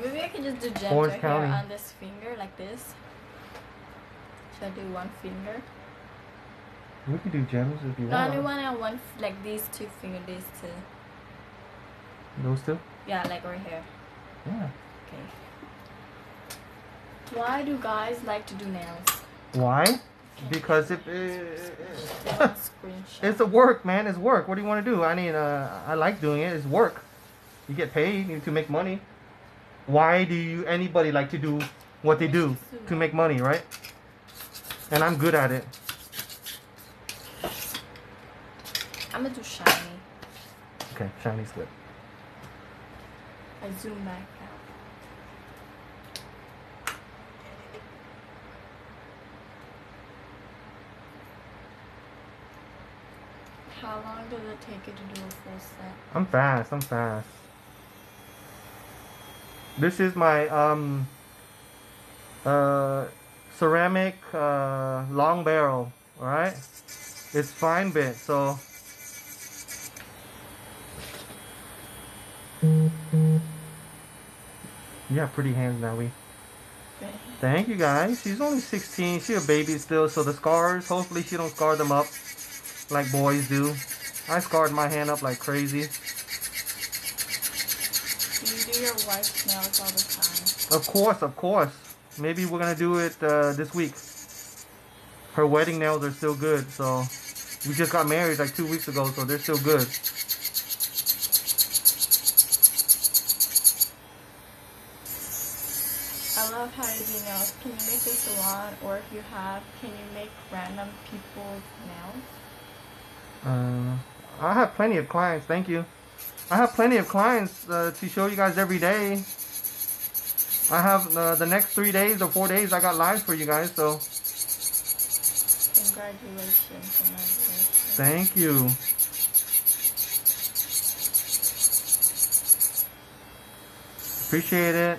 Maybe I can just do gems Orange right County. here on this finger, like this. Should I do one finger? We could do gems if you No, I want. do uh, one on one, like these two fingers, these two. Those two? Yeah, like right here. Yeah. Okay. Why do guys like to do nails? Why? Because it, They it, it's a work, man. It's work. What do you want to do? I mean, uh, I like doing it. It's work. You get paid you to make money. Why do you anybody like to do what they do to make money, right? And I'm good at it. I'm gonna do shiny. Okay, shiny's good. I zoom back out. How long does it take you to do a full set? I'm fast. I'm fast. This is my um uh ceramic uh long barrel. All right, it's fine bit. So you have pretty hands now, we. Thank you guys. She's only 16. She's a baby still, so the scars. Hopefully she don't scar them up like boys do. I scarred my hand up like crazy. Do you do your wife's nails all the time? Of course, of course. Maybe we're gonna do it uh, this week. Her wedding nails are still good, so we just got married like two weeks ago, so they're still good. I love how you do nails. Can you make a salon, or if you have, can you make random people's nails? Uh, I have plenty of clients. Thank you. I have plenty of clients uh, to show you guys every day. I have uh, the next three days or four days. I got lives for you guys, so Congratulations, congratulations. thank you. Appreciate it.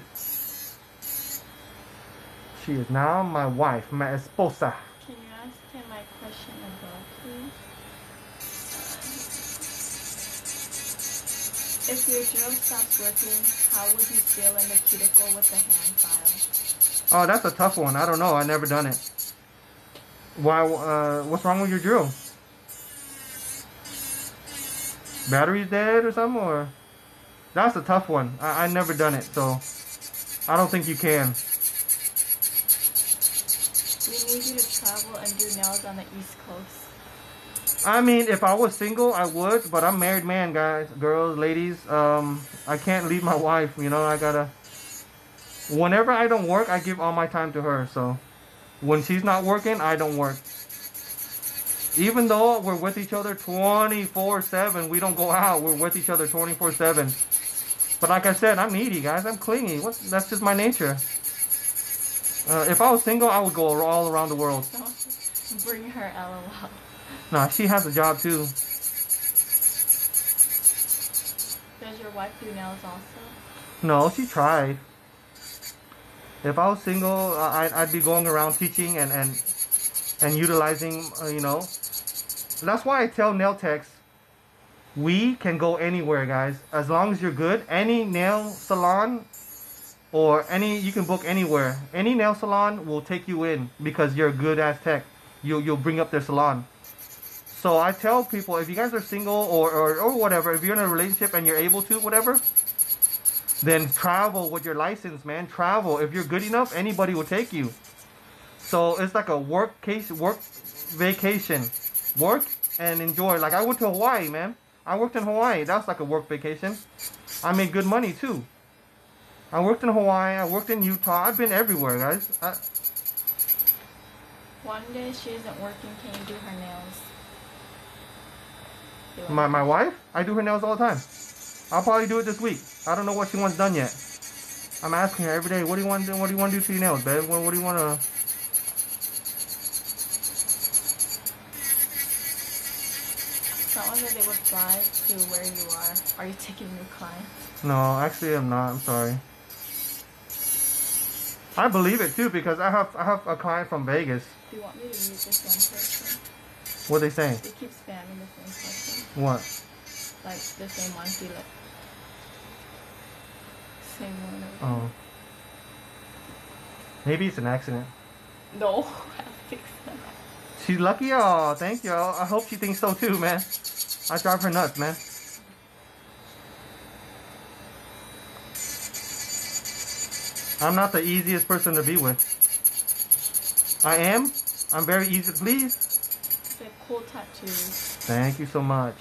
She is now my wife, my esposa. Can you ask him my question If your drill stops working, how would you seal in the cuticle with the hand file? Oh, that's a tough one. I don't know. I never done it. Why? Uh, what's wrong with your drill? Battery's dead or something, or that's a tough one. I, I never done it, so I don't think you can. We need you to travel and do nails on the East Coast. I mean, if I was single, I would, but I'm married man, guys, girls, ladies. Um, I can't leave my wife. You know, I gotta. Whenever I don't work, I give all my time to her. So, when she's not working, I don't work. Even though we're with each other 24/7, we don't go out. We're with each other 24/7. But like I said, I'm needy, guys. I'm clingy. What? That's just my nature. Uh, if I was single, I would go all around the world. Bring her LOL. Nah, she has a job too. Does your wife do nails also? No, she tried. If I was single, I'd, I'd be going around teaching and and and utilizing, uh, you know. That's why I tell nail techs, we can go anywhere, guys. As long as you're good, any nail salon or any you can book anywhere. Any nail salon will take you in because you're a good ass tech. You you'll bring up their salon. So I tell people if you guys are single or, or, or whatever, if you're in a relationship and you're able to, whatever, then travel with your license, man. Travel. If you're good enough, anybody will take you. So it's like a work case, work vacation, work and enjoy. Like I went to Hawaii, man. I worked in Hawaii. That's like a work vacation. I made good money too. I worked in Hawaii. I worked in Utah. I've been everywhere, guys. I, One day she isn't working, can you do her nails? My my wife, I do her nails all the time. I'll probably do it this week. I don't know what she wants done yet. I'm asking her every day, what do you want to do? What do you want to do to your nails, babe? What, what do you want to? Someone said they would fly to where you are. Are you taking new clients? No, actually, I'm not. I'm sorry. I believe it too because I have I have a client from Vegas. Do you want me to use this one person? What are they saying? They keep spamming the same person. What? Like the same one, see like same one. Oh. Maybe it's an accident. No, I fixed that. She's lucky. Oh, thank you. I hope she thinks so too, man. I drive her nuts, man. I'm not the easiest person to be with. I am. I'm very easy to please. It's cool tattoos. Thank you so much.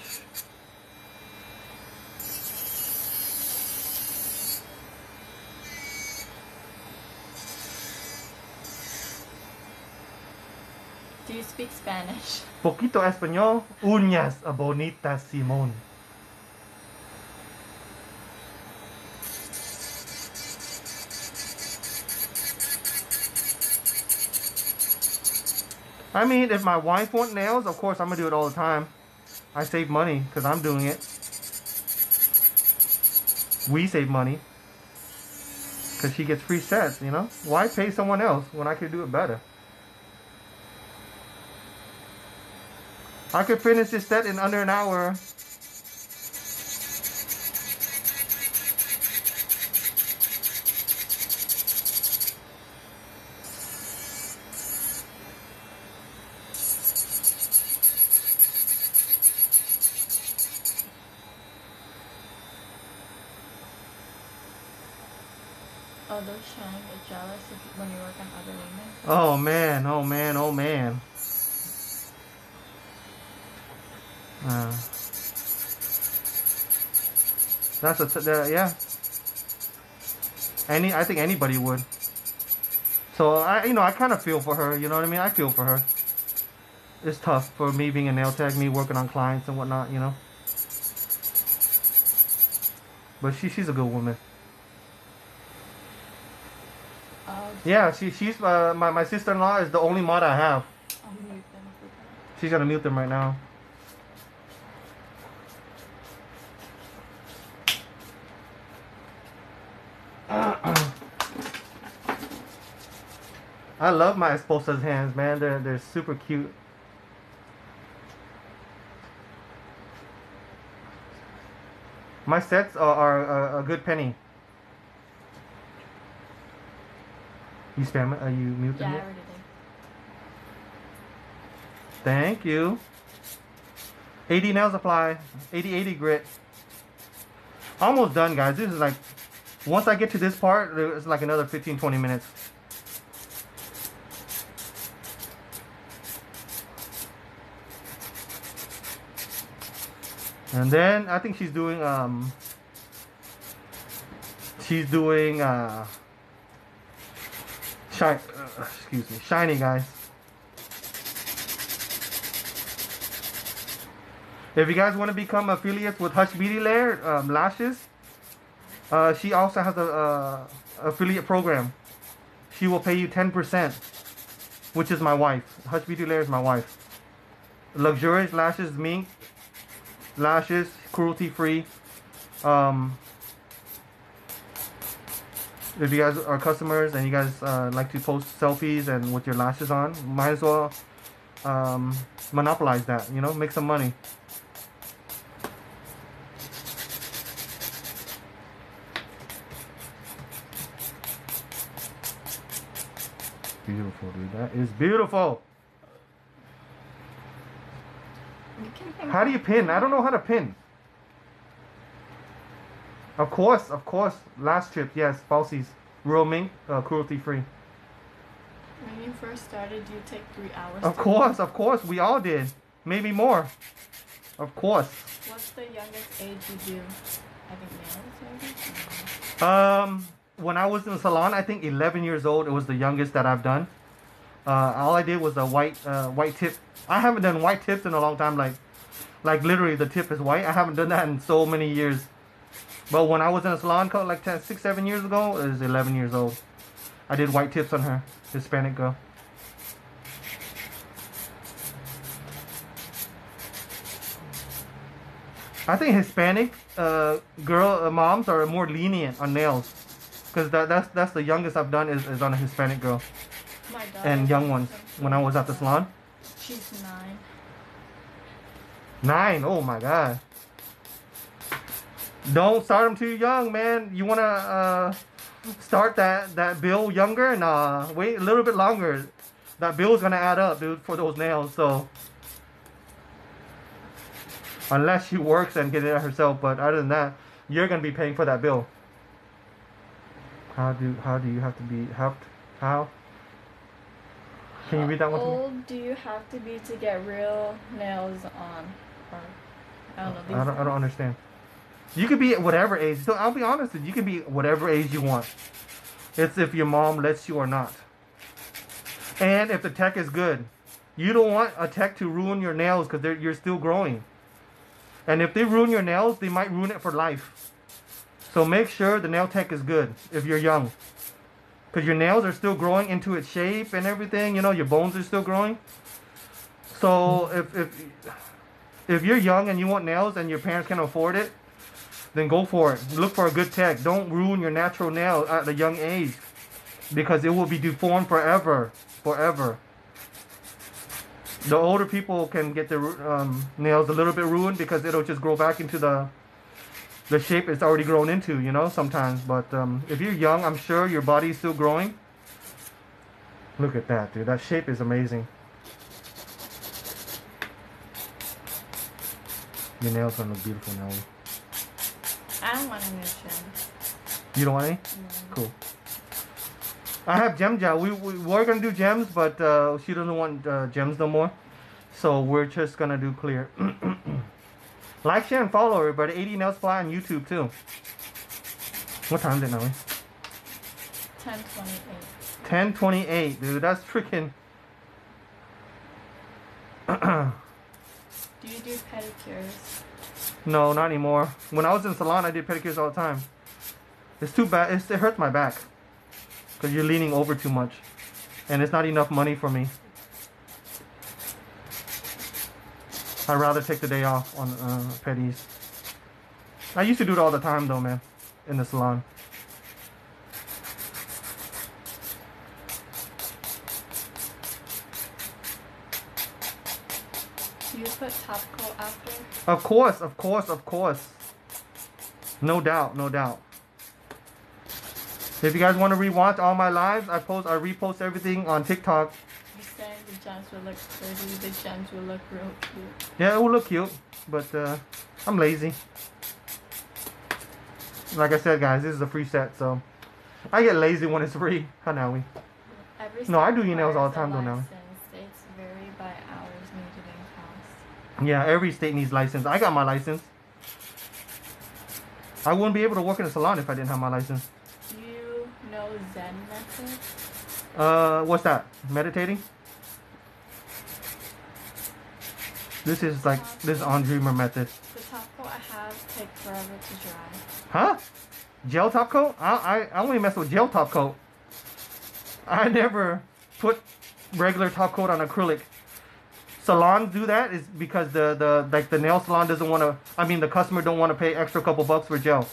Do you speak Spanish? Poquito español. Uñas a bonita Simón. I mean, if my wife want nails, of course I'm gonna do it all the time. I save money because I'm doing it. We save money because she gets free sets. You know, why pay someone else when I could do it better? I could finish this set in under an hour. That's a t- yeah. Any, I think anybody would. So I, you know, I kind of feel for her. You know what I mean? I feel for her. It's tough for me being a nail tech, me working on clients and whatnot. You know. But she, she's a good woman. Oh, Yeah, she, she's uh, my my sister-in-law is the only mod I have. I'll mute them. She's gonna mute them right now. I love my esposa's hands, man. They're they're super cute. My sets are, are a, a good penny. You spam it? Are you muted Yeah, I already did. Thank you. AD nail supply. 80 80 grit. Almost done, guys. This is like, once I get to this part, it's like another 15 20 minutes. And then I think she's doing um she's doing uh shine uh, excuse me shiny guys. If you guys want to become affiliates with Hush Beauty Lair um, lashes, uh, she also has a uh, affiliate program. She will pay you ten percent, which is my wife. Hush Beauty Lair is my wife. Luxurious lashes, mink lashes, cruelty free. Um, if you guys are customers and you guys uh, like to post selfies and with your lashes on, might as well um, monopolize that. You know, make some money. Beautiful, dude. That is beautiful. You can pin How do you pin? I don't know how to pin. Of course, of course. Last trip, yes, falsies. Roaming, uh, cruelty free. When you first started, you take three hours. Of course, of course. We all did. Maybe more. Of course. What's the youngest age you do? I think nails, maybe. Um, when I was in the salon, I think 11 years old. It was the youngest that I've done. Uh, all I did was a white, uh, white tip. I haven't done white tips in a long time. Like, like literally, the tip is white. I haven't done that in so many years. But when I was in a salon, co- like 10, six, seven years ago, it was 11 years old. I did white tips on her, Hispanic girl. I think Hispanic uh, girl uh, moms are more lenient on nails, because that, that's that's the youngest I've done is, is on a Hispanic girl My and young ones. When I was at the salon, She's nine. Nine. Oh my god! Don't start them too young, man. You wanna uh, start that that bill younger? Nah, wait a little bit longer. That bill's gonna add up, dude, for those nails. So unless she works and get it herself, but other than that, you're gonna be paying for that bill. How do how do you have to be helped? How? Can you read that one How old do you have to be to get real nails on? Or, I don't know. These I don't, I don't understand. You could be at whatever age. So I'll be honest with you. You can be whatever age you want. It's if your mom lets you or not. And if the tech is good. You don't want a tech to ruin your nails because you're still growing. And if they ruin your nails, they might ruin it for life. So make sure the nail tech is good if you're young. Because your nails are still growing into its shape and everything. You know, your bones are still growing. So if, if if you're young and you want nails and your parents can afford it, then go for it. Look for a good tech. Don't ruin your natural nail at a young age because it will be deformed forever. Forever. The older people can get their um, nails a little bit ruined because it'll just grow back into the the shape it's already grown into, you know, sometimes. But um, if you're young, I'm sure your body's still growing. Look at that, dude. That shape is amazing. Your nails gonna look beautiful now. I don't want a new chin. You don't want any? No. Cool. I have gem gel. We, we were gonna do gems, but uh, she doesn't want uh, gems no more. So we're just gonna do clear. like, share, and follow everybody. AD Nail Supply on YouTube too. What time is it now? 1028. 10:28, dude. That's freaking. You do pedicures? no, not anymore. When I was in salon, I did pedicures all the time. It's too bad. It's, it hurts my back because you're leaning over too much, and it's not enough money for me. I'd rather take the day off on uh, pedis. I used to do it all the time though, man, in the salon. Of course, of course, of course. No doubt, no doubt. If you guys want to rewatch all my lives, I post, I repost everything on TikTok. You're the gems will look pretty, the gems will look real cute. Yeah, it will look cute, but uh, I'm lazy. Like I said, guys, this is a free set, so I get lazy when it's free. How now we? No, I do your nails all the time, though, now. license. States vary by hours needed and cost. Yeah, every state needs license. I got my license. I wouldn't be able to work in a salon if I didn't have my license. You know Zen method? Uh, what's that? Meditating? This is like this on dreamer method. The top coat I have take forever to dry. Huh? Gel top coat? I I, I only mess with gel top coat. I never put regular top coat on acrylic. Salons do that is because the the like the nail salon doesn't want to. I mean the customer don't want to pay extra couple bucks for gel.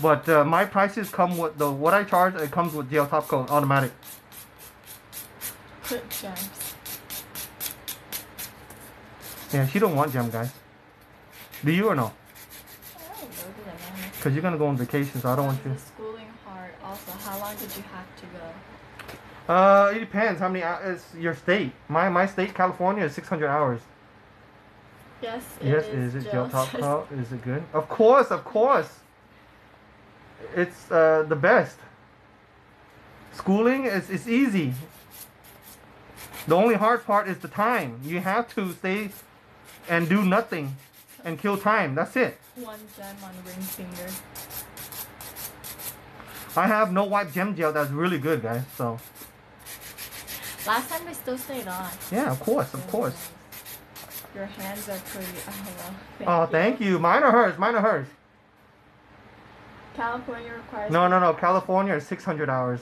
But uh, my prices come with the what I charge. It comes with gel top coat automatic. Put gems. Yeah, she don't want gem guys. Do you or no? Don't go to the man. Cause you're gonna go on vacation, so I don't want you. Schooling hard. Also, how long did you have to go? Uh, it depends how many hours. It's your state. My my state, California, is 600 hours. Yes, Yes, is. is it gel top? Is it good? Of course, of course. It's uh, the best. Schooling is it's easy. The only hard part is the time. You have to stay and do nothing and kill time. That's it. One gem on ring finger. I have no wipe gem gel that's really good, guys. So Last time they still stayed on. yeah, of course, of course. Your hands are pretty. Oh, Oh, well. thank you. Mine are hers. Mine are hers. California requires. No, no, no. California is 600 hours.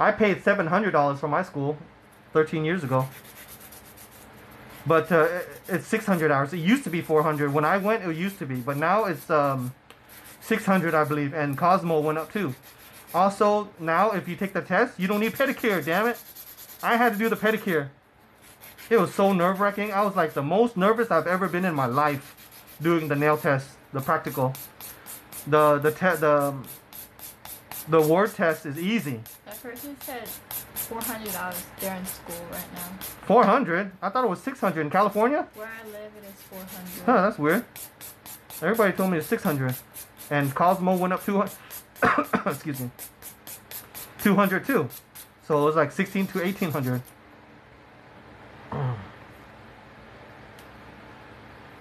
I paid seven hundred dollars for my school, thirteen years ago. But uh, it's six hundred hours. It used to be four hundred when I went. It used to be, but now it's um, six hundred, I believe. And Cosmo went up too. Also, now if you take the test, you don't need pedicure. Damn it! I had to do the pedicure. It was so nerve wracking. I was like the most nervous I've ever been in my life doing the nail test, the practical. The the te- the the word test is easy. That person said four hundred dollars. They're in school right now. 400. I thought it was 600 in California. Where I live, it is four hundred. Huh, that's weird. Everybody told me it's 600. And Cosmo went up 200. excuse me. 200 too. So it was like 16 to 1800. Hmm.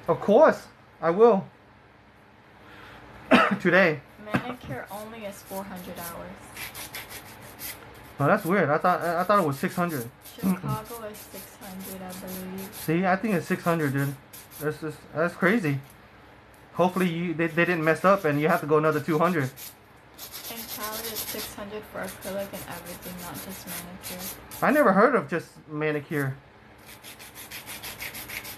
Of course, I will. Today. Manicure only is four hundred hours. Oh, that's weird. I thought I thought it was 600. Chicago is six hundred, I believe. See, I think it's 600, dude. That's just that's crazy. Hopefully you they, they didn't mess up and you have to go another 200. In six hundred for acrylic and everything, not just manicure. I never heard of just manicure.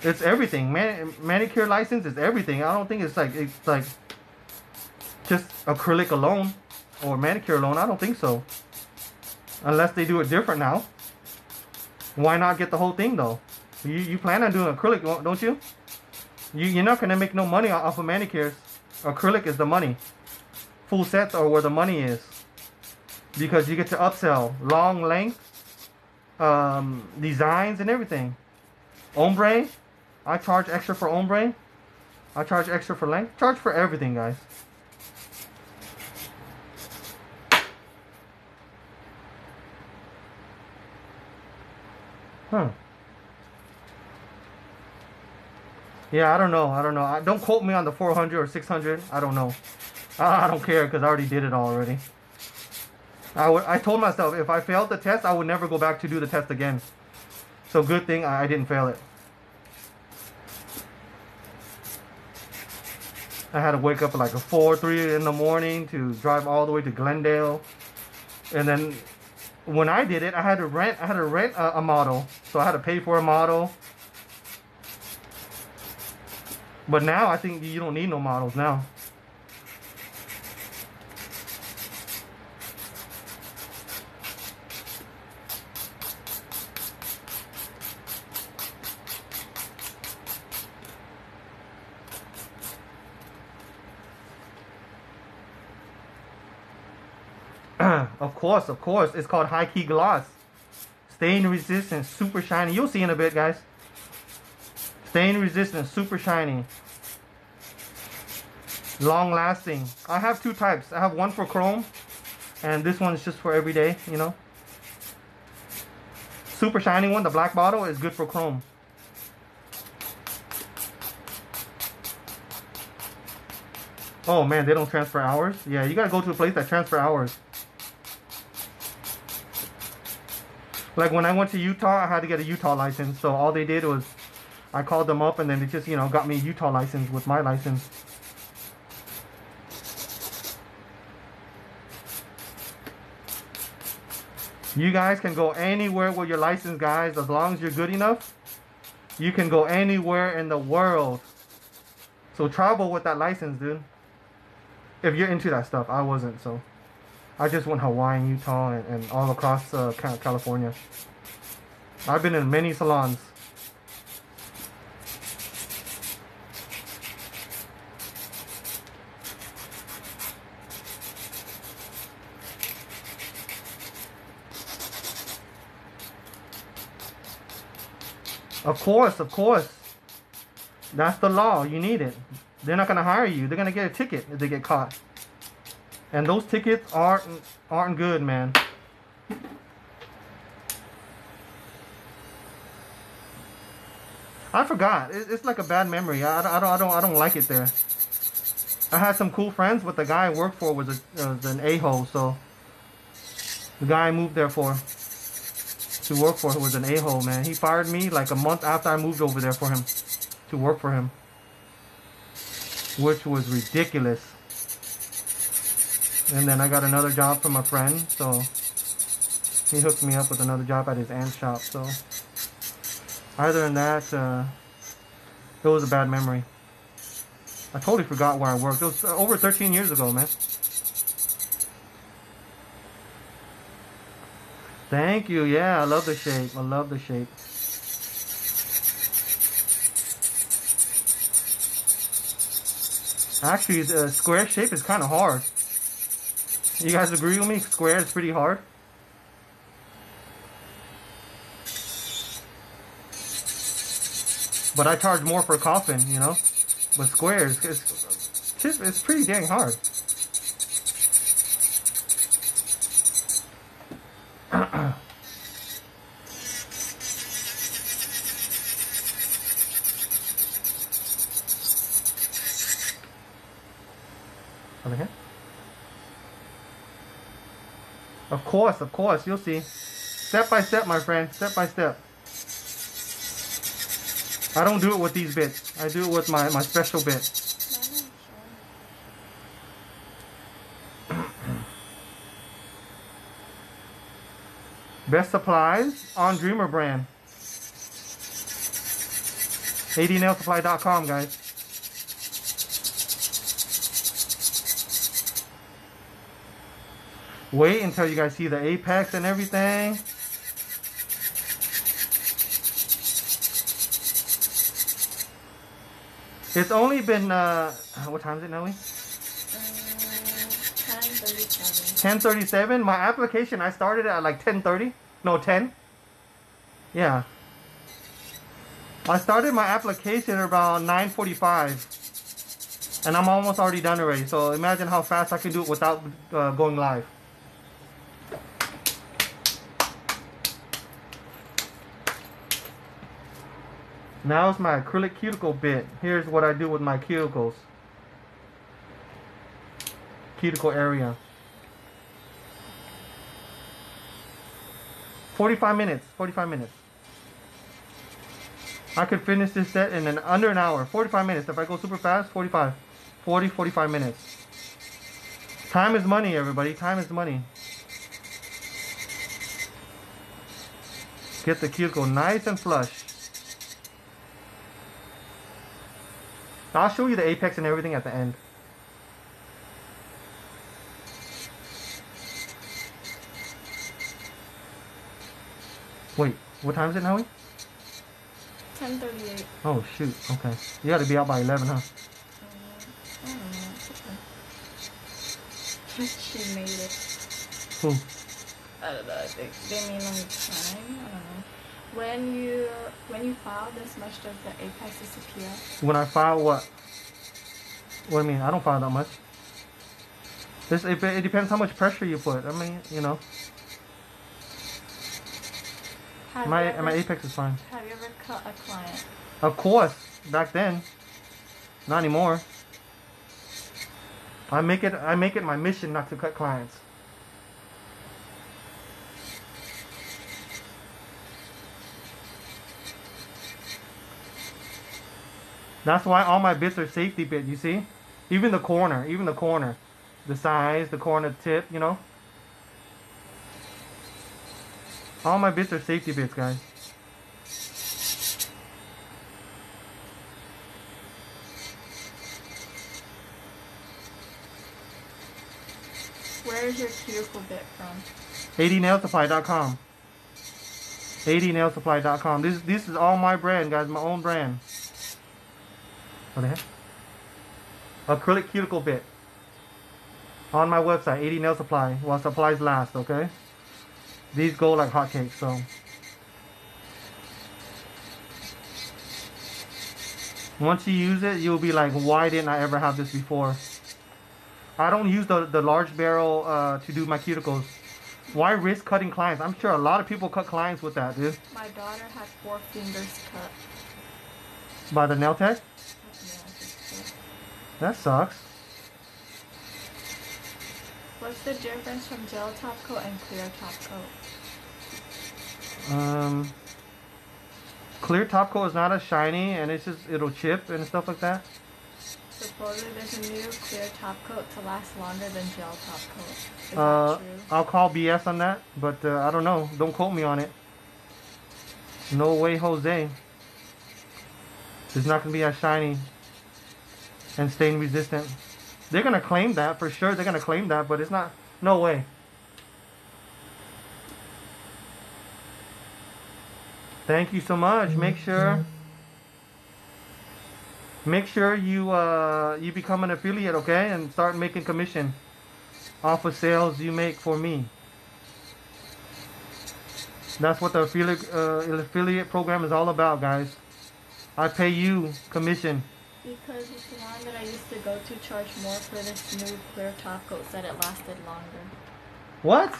It's everything. Man, manicure license is everything. I don't think it's like it's like just acrylic alone or manicure alone. I don't think so. Unless they do it different now. Why not get the whole thing though? You you plan on doing acrylic, don't- don't you? You you're not gonna make no money off of manicures. Acrylic is the money. Full sets are where the money is. Because you get to upsell long length, um, designs and everything. Ombre, I charge extra for ombre. I charge extra for length. Charge for everything, guys. Huh. Yeah, I don't know. I don't know. I, don't quote me on the 400 or 600. I don't know. I, I don't care because I already did it already. I would- I told myself if I failed the test, I would never go back to do the test again. So good thing I, I didn't fail it. I had to wake up at like a 4, 3 in the morning to drive all the way to Glendale. And then when I did it, I had to rent. I had to rent a, a model, so I had to pay for a model. But now I think you don't need no models now. Of course, of course. It's called High Key Gloss. Stain resistant, super shiny. You'll see in a bit, guys. Stain resistant, super shiny. Long lasting. I have two types. I have one for chrome, and this one is just for everyday, you know. Super shiny one, the black bottle, is good for chrome. Oh man, they don't transfer hours? Yeah, you gotta go to a place that transfer hours. Like when I went to Utah, I had to get a Utah license. So all they did was I called them up and then they just, you know, got me a Utah license with my license. You guys can go anywhere with your license, guys, as long as you're good enough. You can go anywhere in the world. So travel with that license, dude. If you're into that stuff, I wasn't, so. I just went Hawaii, Utah, and, and all across uh, California. I've been in many salons. Of course, of course. That's the law. You need it. They're not going to hire you. They're going to get a ticket if they get caught. And those tickets aren't aren't good, man. I forgot. It's like a bad memory. I, I, don't, I don't I don't like it there. I had some cool friends, but the guy I worked for was, a, was an a-hole. So the guy I moved there for to work for was an a-hole, man. He fired me like a month after I moved over there for him to work for him, which was ridiculous. And then I got another job from a friend, so he hooked me up with another job at his aunt's shop. So other than that, uh, it was a bad memory. I totally forgot where I worked. It was over 13 years ago, man. Thank you. Yeah, I love the shape. I love the shape. Actually, the square shape is kind of hard. You guys agree with me? Square is pretty hard. But I charge more for a coffin, you know? But squares, it's, it's pretty dang hard. Course, of course, you'll see. Step by step, my friend, step by step. I don't do it with these bits. I do it with my, my special bit. Best supplies on Dreamer brand. ADNailsupply.com, guys. Wait until you guys see the apex and everything. It's only been, uh, what time is it, Nelly? Uh, 10.37. 10.37? My application, I started at like 10.30. No, 10. Yeah. I started my application around 9.45. And I'm almost already done already. So imagine how fast I can do it without uh, going live. Now it's my acrylic cuticle bit. Here's what I do with my cuticles. Cuticle area. 45 minutes. 45 minutes. I could finish this set in an under an hour. 45 minutes. If I go super fast, 45. 40, 45 minutes. Time is money, everybody. Time is money. Get the cuticle nice and flush. I'll show you the apex and everything at the end. Wait, what time is it now? 10.38. Oh, shoot. Okay. You gotta be out by 11, huh? Mm-hmm. I don't know. She made it. Who? I don't know. I think they mean only time. I don't know. When you when you file this much, does the apex disappear? When I file what? What do you mean? I don't file that much. This it, it depends how much pressure you put. I mean, you know, Have my ever, my apex is fine. Have you ever cut a client? Of course, back then. Not anymore. I make it I make it my mission not to cut clients. That's why all my bits are safety bit, you see? Even the corner, even the corner. The size, the corner tip, you know? All my bits are safety bits, guys. Where is your cuticle bit from? adnailsupply.com. adnailsupply.com. This this is all my brand, guys, my own brand. What the heck? Acrylic cuticle bit. On my website, AD Nail Supply, while supplies last, okay? These go like hotcakes, so. Once you use it, you'll be like, why didn't I ever have this before? I don't use the, the large barrel uh, to do my cuticles. Why risk cutting clients? I'm sure a lot of people cut clients with that, dude. My daughter had four fingers cut. By the nail tech? That sucks. What's the difference from gel top coat and clear top coat? Um, clear top coat is not as shiny and it's just, it'll chip and stuff like that. Supposedly there's a new clear top coat to last longer than gel top coat. Is Uh, that true? I'll call BS on that, but uh, I don't know. Don't quote me on it. No way, Jose. It's not gonna be as shiny and stain resistant. They're gonna claim that for sure. They're gonna claim that, but it's not. No way. Thank you so much. Make sure. Make sure you uh, you become an affiliate, okay, and start making commission off of sales you make for me. That's what the affiliate uh, affiliate program is all about, guys. I pay you commission. Because the salon that I used to go to charged more for this new clear top coat said it lasted longer. What?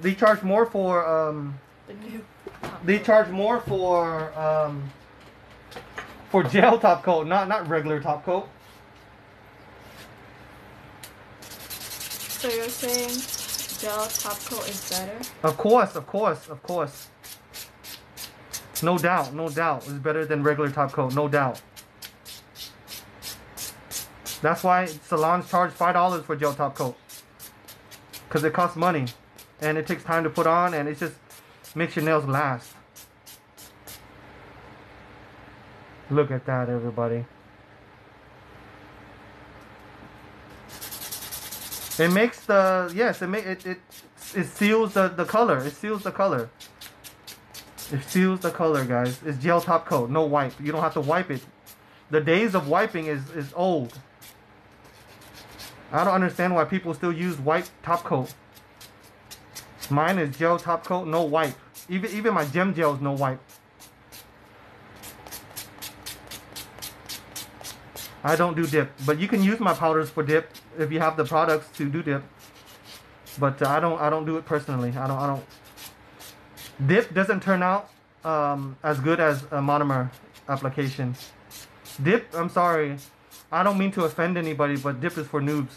They charge more for um. The new top They charge more for um. For gel top coat, not not regular top coat. So you're saying gel top coat is better? Of course, of course, of course. No doubt, no doubt. It's better than regular top coat, no doubt. That's why salons charge five dollars for gel top coat. Cause it costs money, and it takes time to put on, and it just makes your nails last. Look at that, everybody. It makes the yes, it make it it it seals the the color. It seals the color. It seals the color, guys. It's gel top coat, no wipe. You don't have to wipe it. The days of wiping is is old. I don't understand why people still use white top coat. Mine is gel top coat, no wipe. Even even my gem gels, no wipe. I don't do dip, but you can use my powders for dip if you have the products to do dip. But uh, I don't I don't do it personally. I don't I don't. Dip doesn't turn out um, as good as a monomer application. Dip, I'm sorry, I don't mean to offend anybody, but dip is for noobs.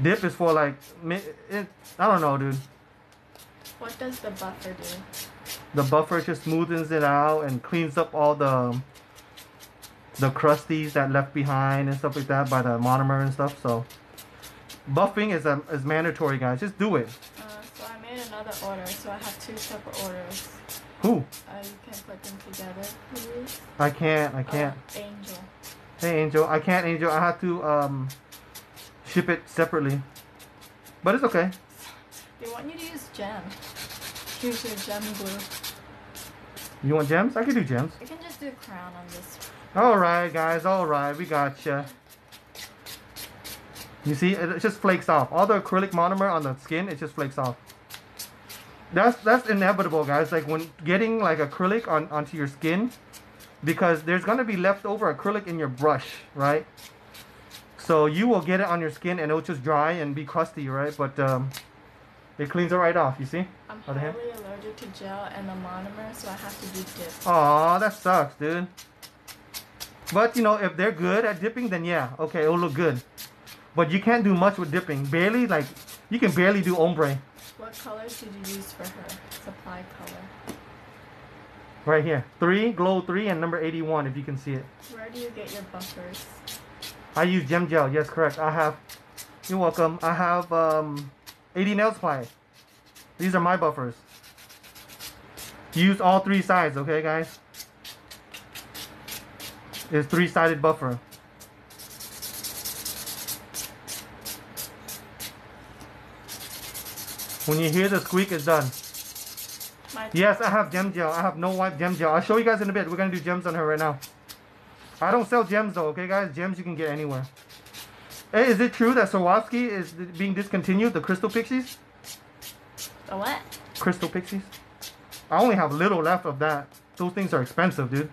Dip is for like, it, I don't know, dude. What does the buffer do? The buffer just smoothens it out and cleans up all the the crusties that left behind and stuff like that by the monomer and stuff. So buffing is a, is mandatory, guys. Just do it. Uh, so I made another order, so I have two separate orders. Who? Uh, you can put them together, please. I can't. I can't. Uh, Angel. Hey, Angel. I can't, Angel. I have to um ship it separately. But it's okay. They want you to use gem. Here's your gem glue. You want gems? I can do gems. You can just do a crown on this. All right, guys. All right, we got you. You see, it it just flakes off. All the acrylic monomer on the skin, it just flakes off. That's that's inevitable, guys. Like when getting like acrylic on onto your skin, because there's gonna be leftover acrylic in your brush, right? So you will get it on your skin and it'll just dry and be crusty, right? But um, it cleans it right off. You see? I'm Other hand? highly allergic to gel and the monomer, so I have to do dip. Aw, that sucks, dude. But you know, if they're good at dipping, then yeah, okay, it'll look good. But you can't do much with dipping. Barely, like, you can barely do ombre What colors did you use for her supply color? Right here. Three, glow three, and number 81, if you can see it. Where do you get your buffers? I use gem gel. Yes, correct. I have. You're welcome. I have um, AD nail supply. These are my buffers. Use all three sides, okay, guys? It's three-sided buffer. When you hear the squeak, it's done. My Yes, I have gem gel. I have no wipe gem gel. I'll show you guys in a bit. We're gonna do gems on her right now. I don't sell gems though, okay guys? Gems you can get anywhere. Hey, is it true that Swarovski is being discontinued, the crystal pixies? The what? Crystal pixies? I only have little left of that. Those things are expensive, dude.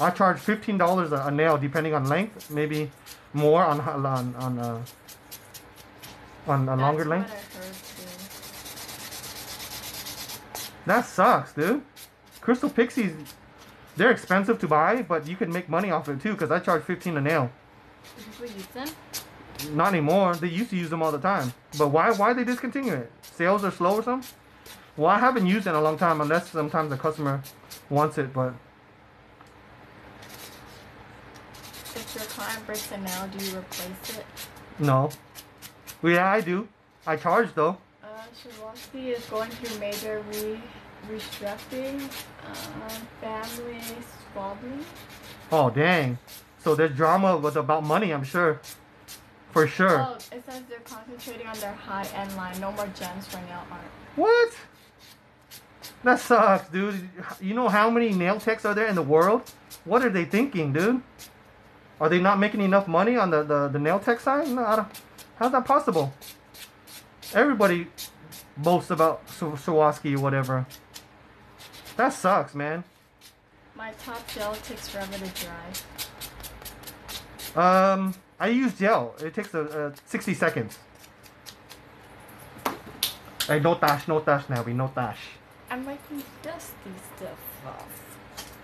I charge fifteen dollars a nail depending on length, maybe more on on on uh, on a longer That's length. What I heard too. That sucks, dude. Crystal Pixies, they're expensive to buy, but you can make money off it too, because I charge 15 a nail. Do people use them? Not anymore. They used to use them all the time. But why why they discontinue it? Sales are slow or something? Well, I haven't used it in a long time, unless sometimes the customer wants it, but If your client breaks a nail, do you replace it? no. Well, yeah, I do. I charge though. Swarovski is going through major re restructuring, uh, family squabbling. Oh, dang. So their drama was about money, I'm sure. For sure. Oh, it says they're concentrating on their high-end line. No more gems for nail art. What? That sucks, dude. You know how many nail techs are there in the world? What are they thinking, dude? Are they not making enough money on the, the, the nail tech side? No, I don't, how's that possible? Everybody boasts about Swarovski or whatever. That sucks, man. My top gel takes forever to dry. Um, I use gel. It takes a, a 60 seconds. Hey, no dash, no dash now. We no dash. I'm making dusty stuff off.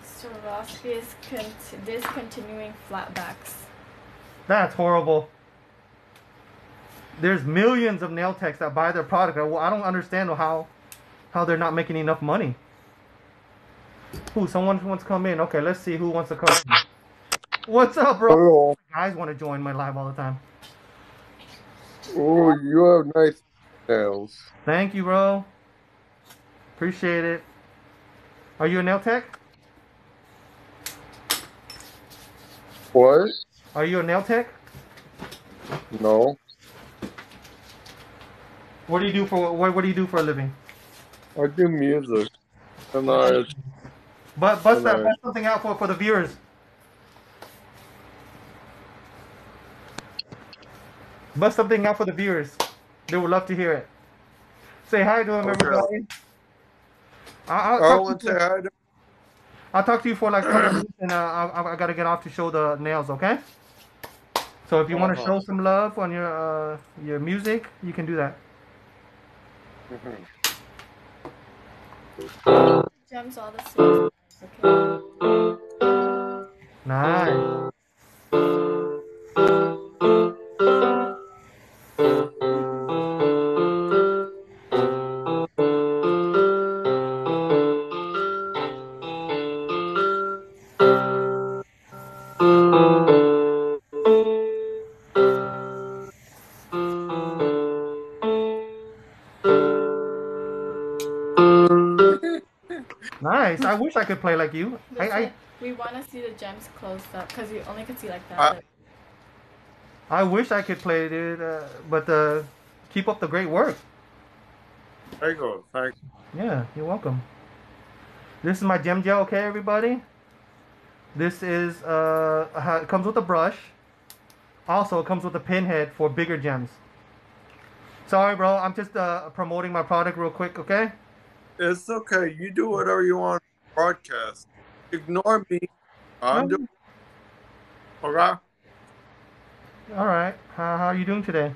Swarovski is con- discontinuing flatbacks. That's horrible. There's millions of nail techs that buy their product. I I don't understand how how they're not making enough money. Who? Someone wants to come in. Okay, let's see who wants to come. in. What's up, bro? Hello. Guys want to join my live all the time. Oh, you have nice nails. Thank you, bro. Appreciate it. Are you a nail tech? What? Are you a nail tech? No. What do you do for what, what do you do for a living? I do music. And I, But bust that bust something out for, for the viewers. Bust something out for the viewers. They would love to hear it. Say hi to them, Okay. everybody. I'll, I'll, talk to to you, say hi to I'll talk to you for like a couple minutes and uh, I, I gotta get off to show the nails, okay? So if you want to show some love on your uh, your music, you can do that. Mm-hmm. Gems all the same. Okay. Nice. Nice. I wish I could play like you. I, I, we want to see the gems close up because you only can see like that. Uh, but I wish I could play, dude. Uh, but uh, keep up the great work. Thank you go. Thanks. Yeah, you're welcome. This is my gem gel, okay, everybody? This is, uh, it comes with a brush. Also, it comes with a pinhead for bigger gems. Sorry, bro. I'm just uh, promoting my product real quick, okay? It's okay. You do whatever you want broadcast. Ignore me. I'm doing okay. All right. How, how are you doing today?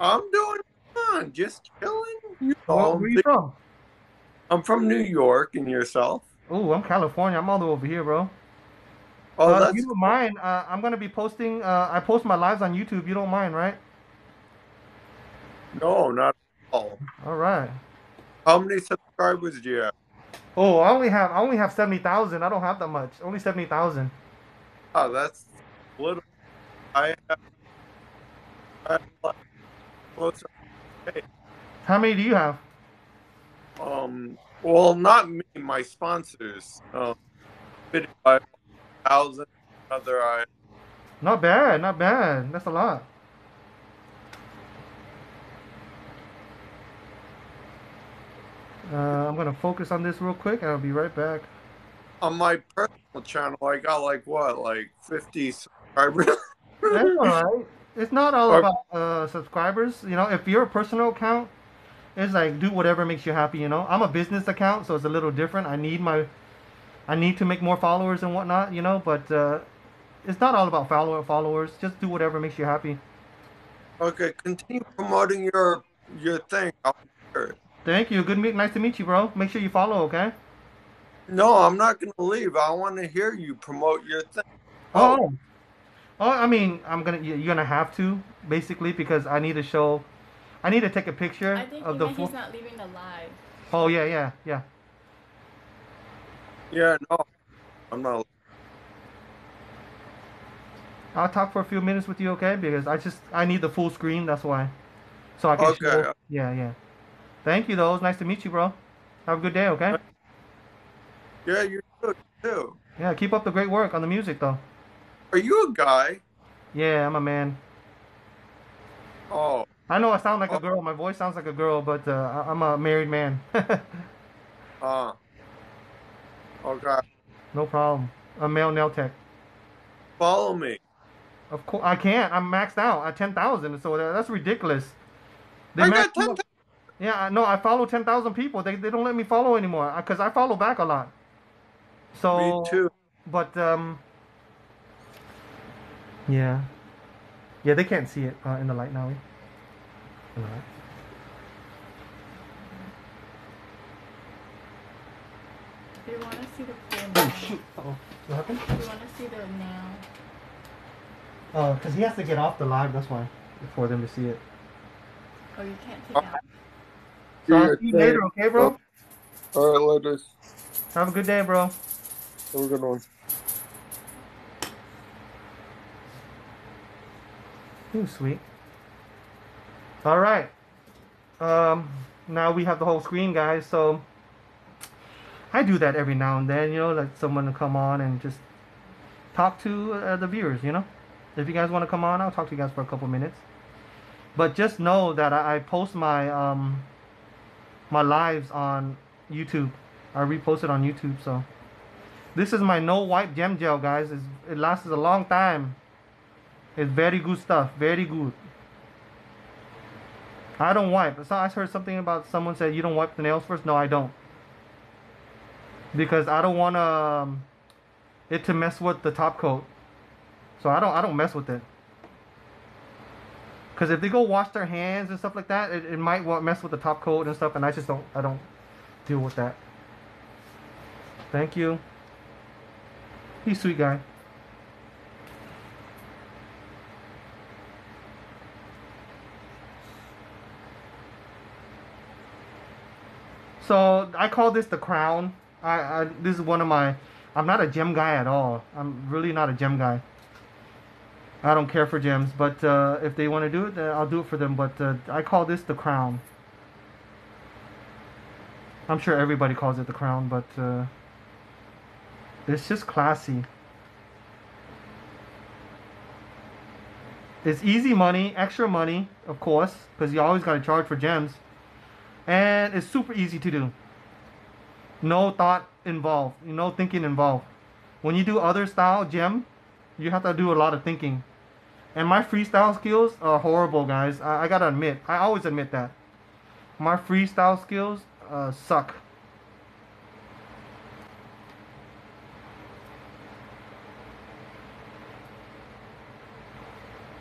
I'm doing fine. Just chilling. You Where, know, where you from? I'm from New York, and yourself? Oh, I'm California. I'm all the way over here, bro. Oh, uh, that's you don't mind? Uh, I'm gonna be posting. Uh, I post my lives on YouTube. You don't mind, right? no, not at all. All right. How many subscribers do you have? Oh, I only have I only have seventy thousand. I don't have that much. Only seventy thousand. Oh, that's little. I have. I have like close. How many do you have? Um. Well, not me. My sponsors. Um. Fifty-five thousand. Other I. Not bad. Not bad. That's a lot. Uh, I'm gonna focus on this real quick, and I'll be right back. On my personal channel, I got like what, like fifty subscribers. That's all right. It's not all about uh, subscribers. You know, if you're a personal account it's like do whatever makes you happy. You know, I'm a business account, so it's a little different. I need my, I need to make more followers and whatnot. You know, but uh, it's not all about follower followers. Just do whatever makes you happy. okay, continue promoting your your thing. I'll hear it. Thank you. Good meet. Nice to meet you, bro. Make sure you follow. Okay. No, I'm not gonna leave. I want to hear you promote your thing. Oh. Oh, oh I mean, I'm gonna. you- You're gonna have to basically because I need to show. I need to take a picture I think of he the meant full. he's not leaving the live. Oh yeah, yeah, yeah. Yeah, no, I'm not. I'll talk for a few minutes with you, okay? Because I just I need the full screen. That's why. So I can. Okay. Show, yeah, yeah. Thank you, though. It's nice to meet you, bro. Have a good day, okay? Yeah, you're too. Yeah, keep up the great work on the music, though. Are you a guy? Yeah, I'm a man. Oh, I know I sound like a Oh. girl. My voice sounds like a girl, but uh, I'm a married man. uh. Okay. no problem. A male nail tech. Follow me. Of course, I can't. I'm maxed out at ten thousand, so that, that's ridiculous. They I got me ten. up- Yeah, I know. I follow ten thousand people. They they don't let me follow anymore because I follow back a lot. So Me too. But um, yeah, yeah, they can't see it uh, in the light now. In the light. Do you want to see the full Oh nail? shoot! Oh, what happened? Do you want to see the nail? Oh, because he has to get off the live. That's why, for them to see it. Oh, you can't take it out. So Do I'll your see you thing. later, okay, bro? All right, later. Have a good day, bro. Have a good one. Ooh, sweet. All right. Um, now we have the whole screen, guys. So I do that every now and then, you know, like someone to come on and just talk to uh, the viewers, you know. If you guys want to come on, I'll talk to you guys for a couple minutes. But just know that I, I post my um my lives on YouTube. I reposted on YouTube. So this is my no wipe gem gel, guys. It's, it lasts a long time. It's very good stuff. Very good. I don't wipe. So I heard something about someone said you don't wipe the nails first. No, I don't. Because I don't want um, it to mess with the top coat. So I don't. I don't mess with it. Because if they go wash their hands and stuff like that, it, it might mess with the top coat and stuff. And I just don't. I don't deal with that. Thank you. He's sweet guy. So I call this the crown. I, I this is one of my. I'm not a gem guy at all. I'm really not a gem guy. I don't care for gems, but uh, if they want to do it, I'll do it for them. But uh, I call this the crown. I'm sure everybody calls it the crown, but uh, it's just classy. It's easy money, extra money, of course, because you always got to charge for gems. And it's super easy to do. No thought involved, no thinking involved. When you do other style gem, you have to do a lot of thinking. And my freestyle skills are horrible, guys. I, I gotta admit. I always admit that. My freestyle skills uh, suck.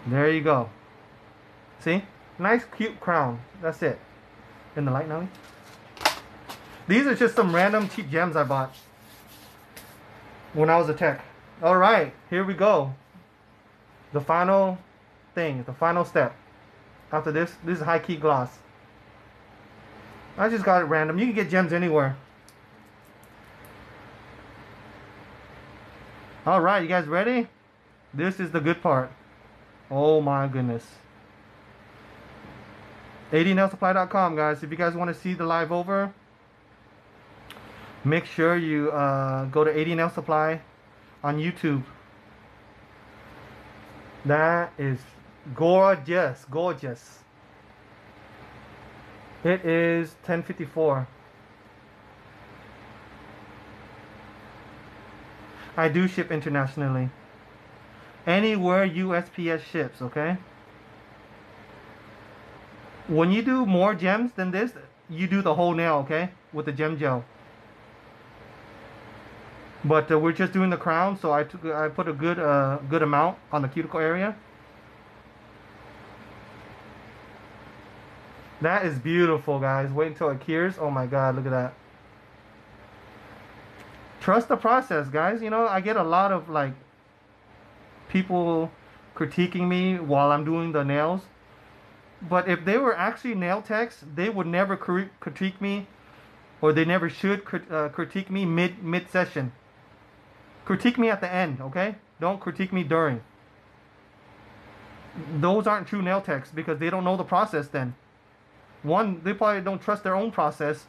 There you go. See? Nice, cute crown. That's it. In the light, Nelly? These are just some random cheap gems I bought when I was a tech. All right, here we go. The final thing, the final step. After this, this is high key gloss. I just got it random. You can get gems anywhere. All right, you guys ready? This is the good part. Oh my goodness. adnailsupply.com guys. If you guys want to see the live over, make sure you uh, go to AD Nail Supply on YouTube. That is gorgeous, gorgeous. It is 1054. I do ship internationally. Anywhere USPS ships, okay? When you do more gems than this, you do the whole nail, okay? With the gem gel. But uh, we're just doing the crown, so I took I put a good uh, good amount on the cuticle area. That is beautiful, guys. Wait until it cures. Oh my god, look at that. Trust the process, guys. You know, I get a lot of like people critiquing me while I'm doing the nails. But if they were actually nail techs, they would never critique me, or they never should crit uh, critique me mid mid session. Critique me at the end, okay? Don't critique me during. Those aren't true nail techs because they don't know the process then. One, they probably don't trust their own process.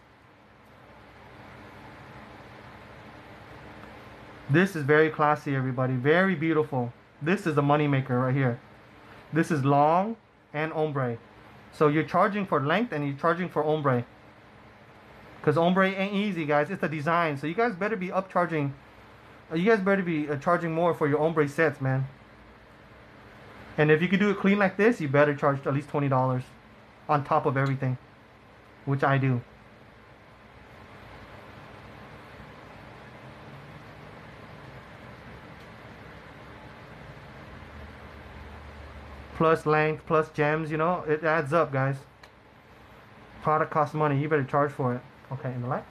This is very classy, everybody. Very beautiful. This is a moneymaker right here. This is long and ombre. So you're charging for length and you're charging for ombre. Because ombre ain't easy, guys. It's a design. So you guys better be upcharging. Uh, you guys better be uh, charging more for your ombre sets, man. And if you could do it clean like this, you better charge at least $20 on top of everything. Which I do. plus length plus gems you know it adds up guys product costs money you better charge for it okay in the light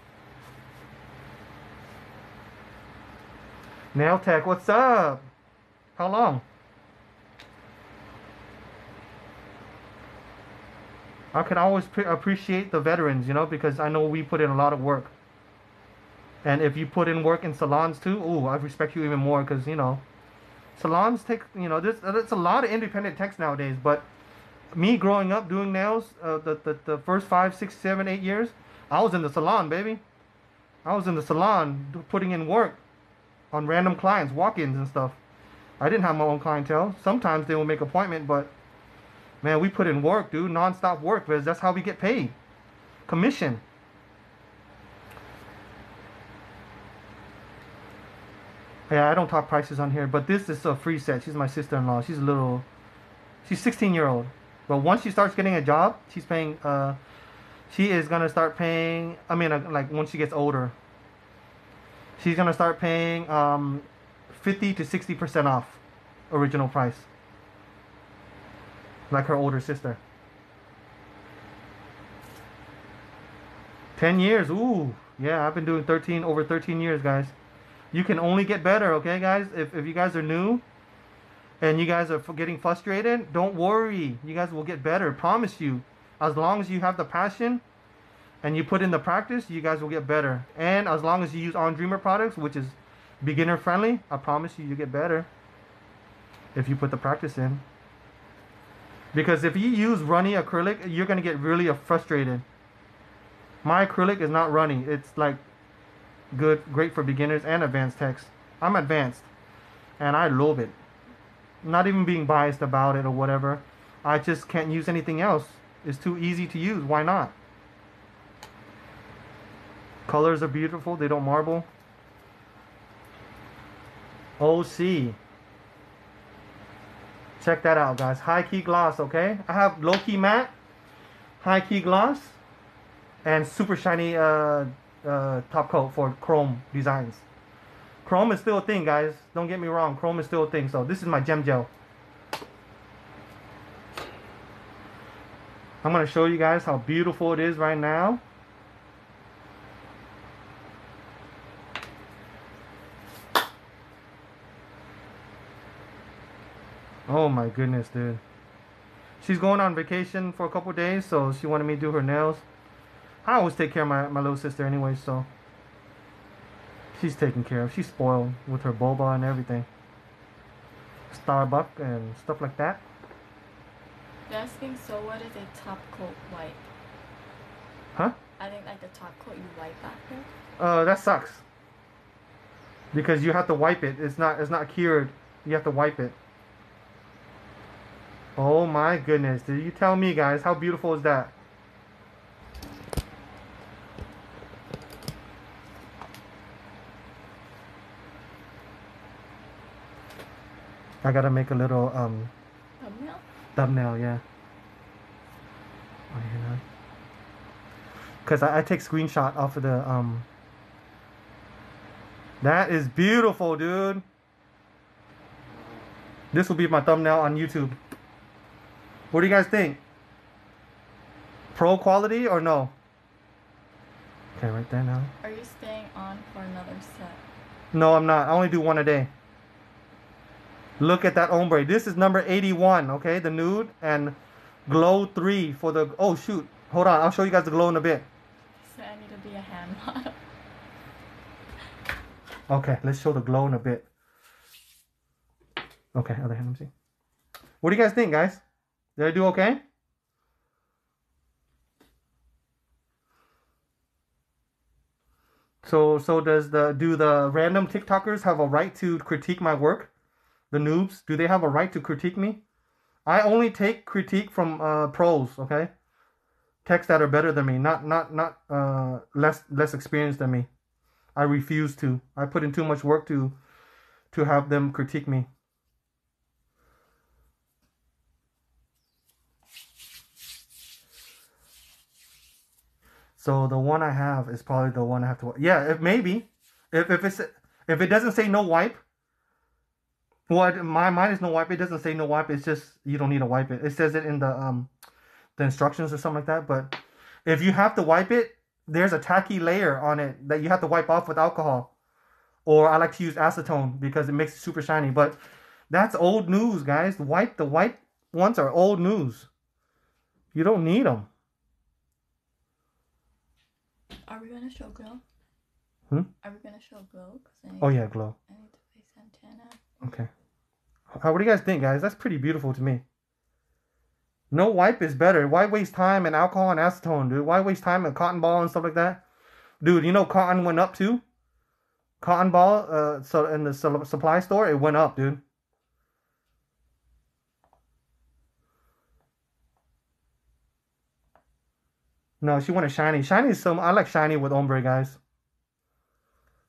nail tech what's up? How long? I can always appreciate the veterans, you know, because I know we put in a lot of work. And if you put in work in salons too, oh, I respect you even more because, you know, salons take you know there's there's a lot of independent techs nowadays but me growing up doing nails uh, the, the the first five six seven eight years i was in the salon baby. I was in the salon putting in work on random clients walk-ins and stuff i didn't have my own clientele sometimes they will make appointment but man we put in work dude non-stop work because that's how we get paid commission Yeah, I don't talk prices on here, but this is a free set. She's my sister-in-law. She's a little, she's 16 year old. But once she starts getting a job, she's paying. Uh, she is gonna start paying. I mean, uh, like once she gets older, she's gonna start paying um, 50 to 60 percent off original price, like her older sister. 10 years. Ooh, yeah, I've been doing 13 over 13 years, guys. You can only get better, okay, guys? If, if you guys are new and you guys are getting frustrated, don't worry. You guys will get better. Promise you. As long as you have the passion and you put in the practice, you guys will get better. And as long as you use On Dreamer products, which is beginner friendly, I promise you, you get better if you put the practice in. Because if you use runny acrylic, you're to get really frustrated. My acrylic is not runny. It's like good, great for beginners and advanced techs. I'm advanced, and I love it. Not even being biased about it or whatever. I just can't use anything else. It's too easy to use. Why not? Colors are beautiful. They don't marble. OC. Check that out, guys. High key gloss, okay? I have low key matte, high key gloss, and super shiny uh, uh, top coat for chrome designs. Chrome is still a thing, guys. Don't get me wrong. Chrome is still a thing. So this is my gem gel. I'm going to show you guys how beautiful it is right now. Oh my goodness, dude. She's going on vacation for a couple days, so she wanted me to do her nails. I always take care of my, my little sister anyway, so she's taken care of. She's spoiled with her boba and everything. Starbucks and stuff like that. They're asking, so what is a top coat wipe? Huh? I think like the top coat you wipe after. Uh, that sucks. Because you have to wipe it. It's not it's not cured. You have to wipe it. Oh my goodness. Did you tell me guys how beautiful is that? I gotta make a little um Thumbnail? thumbnail, yeah. Oh. Cause I, I take screenshot off of the um. That is beautiful, dude. This will be my thumbnail on YouTube. What do you guys think? Pro quality or no? Okay, right there now. Are you staying on for another set? No, I'm not. I only do one a day. Look at that ombre. This is number 81, okay? The nude and glow 3 for the... Oh, shoot. Hold on. I'll show you guys the glow in a bit. So I need to be a hand model. Okay, let's show the glow in a bit. Okay, other hand, let me see. What do you guys think, guys? Did I do okay? So, so does the do the random TikTokers have a right to critique my work? The noobs, do they have a right to critique me? I only take critique from uh, pros, okay? Techs that are better than me, not not not uh, less less experienced than me. I refuse to. I put in too much work to to have them critique me. So the one I have is probably the one I have to. Yeah, if maybe, if if it's if it doesn't say no wipe. Well, my mine is no wipe. It doesn't say no wipe. It's just you don't need to wipe it. It says it in the um, the instructions or something like that. But if you have to wipe it, there's a tacky layer on it that you have to wipe off with alcohol. Or I like to use acetone because it makes it super shiny. But that's old news, guys. White, the white ones are old news. You don't need them. Are we gonna show glow? Hmm? Are we gonna show glow? Cause I need, Oh yeah, glow. I need to play Santana. Okay. How, what do you guys think, guys? That's pretty beautiful to me. No wipe is better. Why waste time and alcohol and acetone, dude? Why waste time and cotton ball and stuff like that? Dude, you know cotton went up too? Cotton ball, uh, so in the su- supply store, it went up, dude. No, she wanted shiny. Shiny is some. I like shiny with ombre, guys.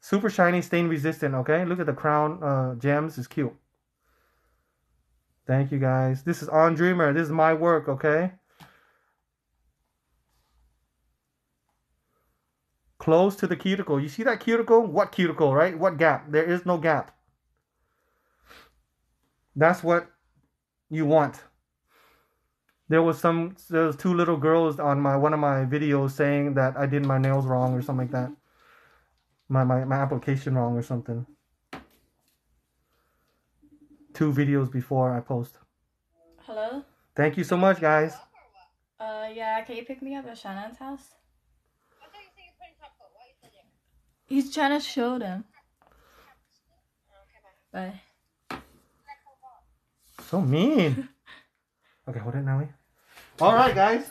Super shiny, stain resistant. Okay, look at the crown uh, gems. It's cute. Thank you guys. This is on Dreamer. This is my work. Okay. Close to the cuticle. You see that cuticle? What cuticle, right? What gap? There is no gap. That's what you want. There was some there was two little girls on my one of my videos saying that I did my nails wrong or something like that. My my, my application wrong or something. Two videos before I post. Hello? Thank you so much guys. Uh, yeah, can you pick me up at Shannon's house? He's trying to show them. Bye. So mean. okay, hold it now. All right, guys.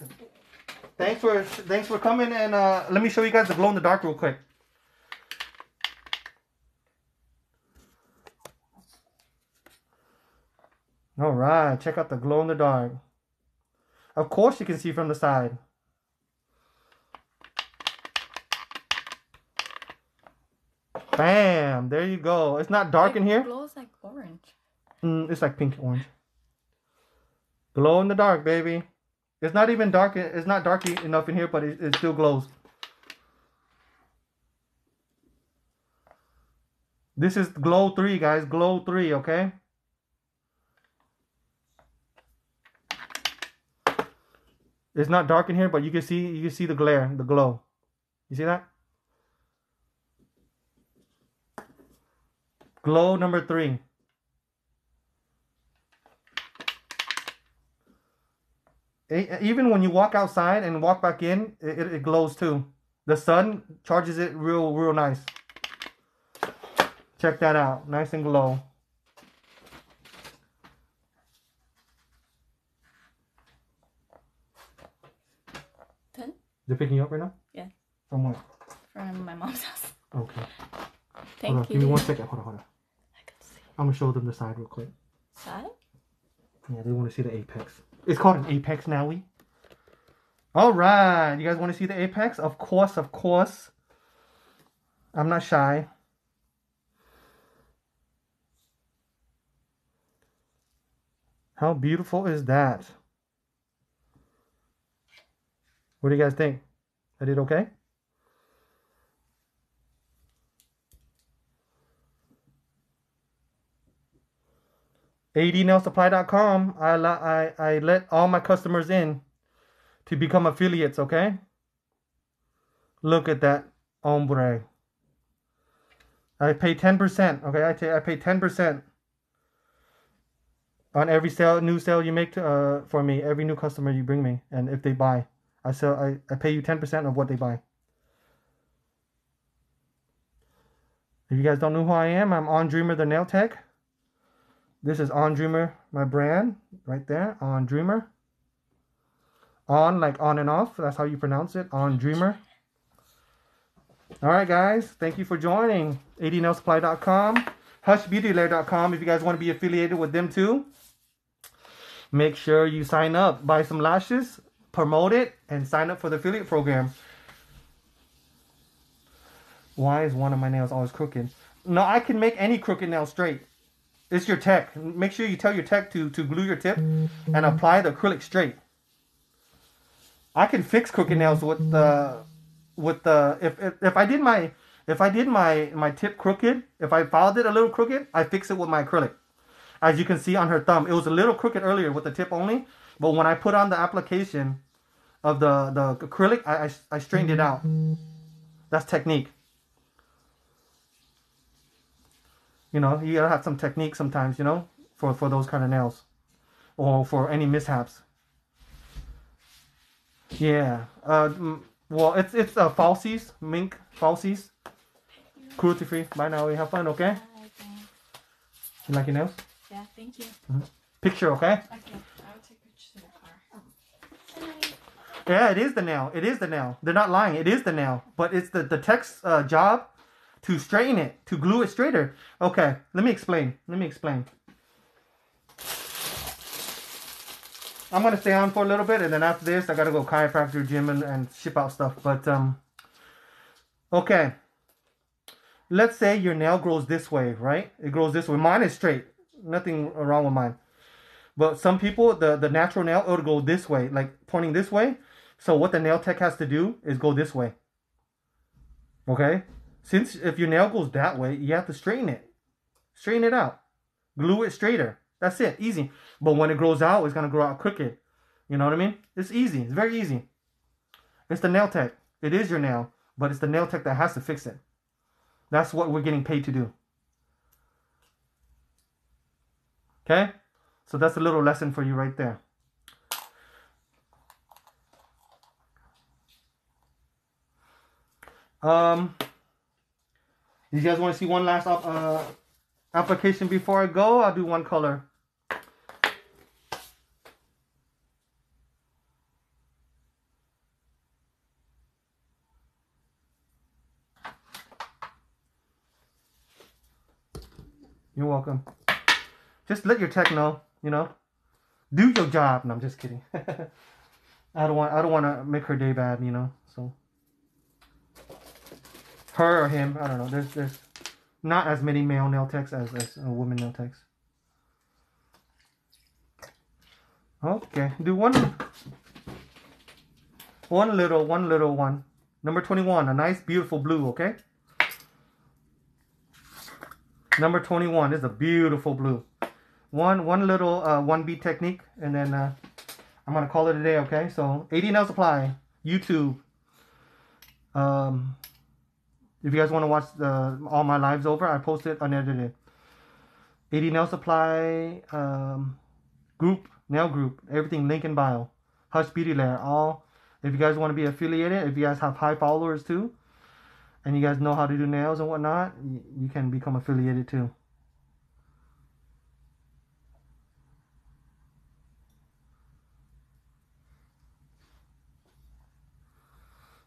Thanks for thanks for coming and uh, let me show you guys the glow in the dark real quick. All right, check out the glow in the dark. Of course, you can see from the side. Bam! There you go. It's not dark in here. It here. glows like orange. Mm, it's like pink orange. Glow in the dark, baby. It's not even dark. It's not dark enough in here, but it, it still glows. This is glow three, guys. Glow three, okay? It's not dark in here, but you can see you can see the glare, the glow. You see that? Glow number three. Even when you walk outside and walk back in, it, it glows too. The sun charges it real, real nice. Check that out. Nice and glow. Ten? They're picking you up right now? Yeah. From what? From my mom's house. Okay. Thank hold on. you. Give me one second. Hold on, hold on. I can see. I'm gonna show them the side real quick. Side? Yeah, they want to see the apex. It's called an apex now, we. All right, you guys want to see the apex? Of course, of course. I'm not shy. How beautiful is that? What do you guys think? I did okay? adnailsupply.com. I, I, I let all my customers in to become affiliates, okay? Look at that ombre. I pay 10%, okay? I, pay 10% on every sale, new sale you make to, uh, for me, every new customer you bring me. And if they buy, I sell, I, I pay you 10% of what they buy. If you guys don't know who I am, I'm On Dreamer the Nail Tech. This is On Dreamer, my brand, right there. On Dreamer. On, like on and off. That's how you pronounce it. On Dreamer. All right, guys. Thank you for joining. adnailsupply.com. Hushbeautylair.com if you guys want to be affiliated with them too. Make sure you sign up. Buy some lashes. Promote it. And sign up for the affiliate program. Why is one of my nails always crooked? No, I can make any crooked nail straight. It's your tech. Make sure you tell your tech to, to glue your tip and apply the acrylic straight. I can fix crooked nails with the with the if, if if I did my if I did my my tip crooked, if I filed it a little crooked, I fix it with my acrylic. As you can see on her thumb, it was a little crooked earlier with the tip only, but when I put on the application of the the acrylic, I I, I straightened it out. That's technique. You know, you gotta have some technique sometimes, you know, for, for those kind of nails. Or for any mishaps. Yeah. Uh, mm, well, it's it's uh, falsies, mink falsies. Cruelty free. Bye now. We have fun, okay? You like your nails? Yeah, thank you. Picture, okay? Okay, I will take pictures in the car. Yeah, it is the nail. It is the nail. They're not lying. It is the nail. But it's the, the tech's uh, job to straighten it, to glue it straighter. Okay, let me explain. Let me explain. I'm gonna stay on for a little bit, and then after this, I gotta go chiropractor, gym, and, and ship out stuff. But um, okay. Let's say your nail grows this way, right? It grows this way. Mine is straight. Nothing wrong with mine. But some people, the the natural nail, it'll go this way, like pointing this way. So what the nail tech has to do is go this way. Okay? Since if your nail goes that way, you have to straighten it. Straighten it out. Glue it straighter. That's it. Easy. But when it grows out, it's gonna grow out crooked. You know what I mean? It's easy. It's very easy. It's the nail tech. It is your nail, but it's the nail tech that has to fix it. That's what we're getting paid to do. Okay? So that's a little lesson for you right there. Um, you guys want to see one last uh, application before I go? I'll do one color. You're welcome. Just let your tech know, you know. Do your job. No, I'm just kidding. I don't want I don't want to make her day bad, you know. Her or him, I don't know. There's there's not as many male nail techs as as uh, women nail techs. Okay, do one. One little, one little one. Number 21, a nice, beautiful blue, okay? Number 21 is a beautiful blue. One one little uh, one bead technique, and then uh, I'm gonna call it a day, okay? So AD nail supply, YouTube. Um, if you guys want to watch the, all my lives over, I post it unedited. AD nail supply um, group, nail group, everything link in bio. Hush Beauty Lair, all. If you guys want to be affiliated, if you guys have high followers too, and you guys know how to do nails and whatnot, you can become affiliated too.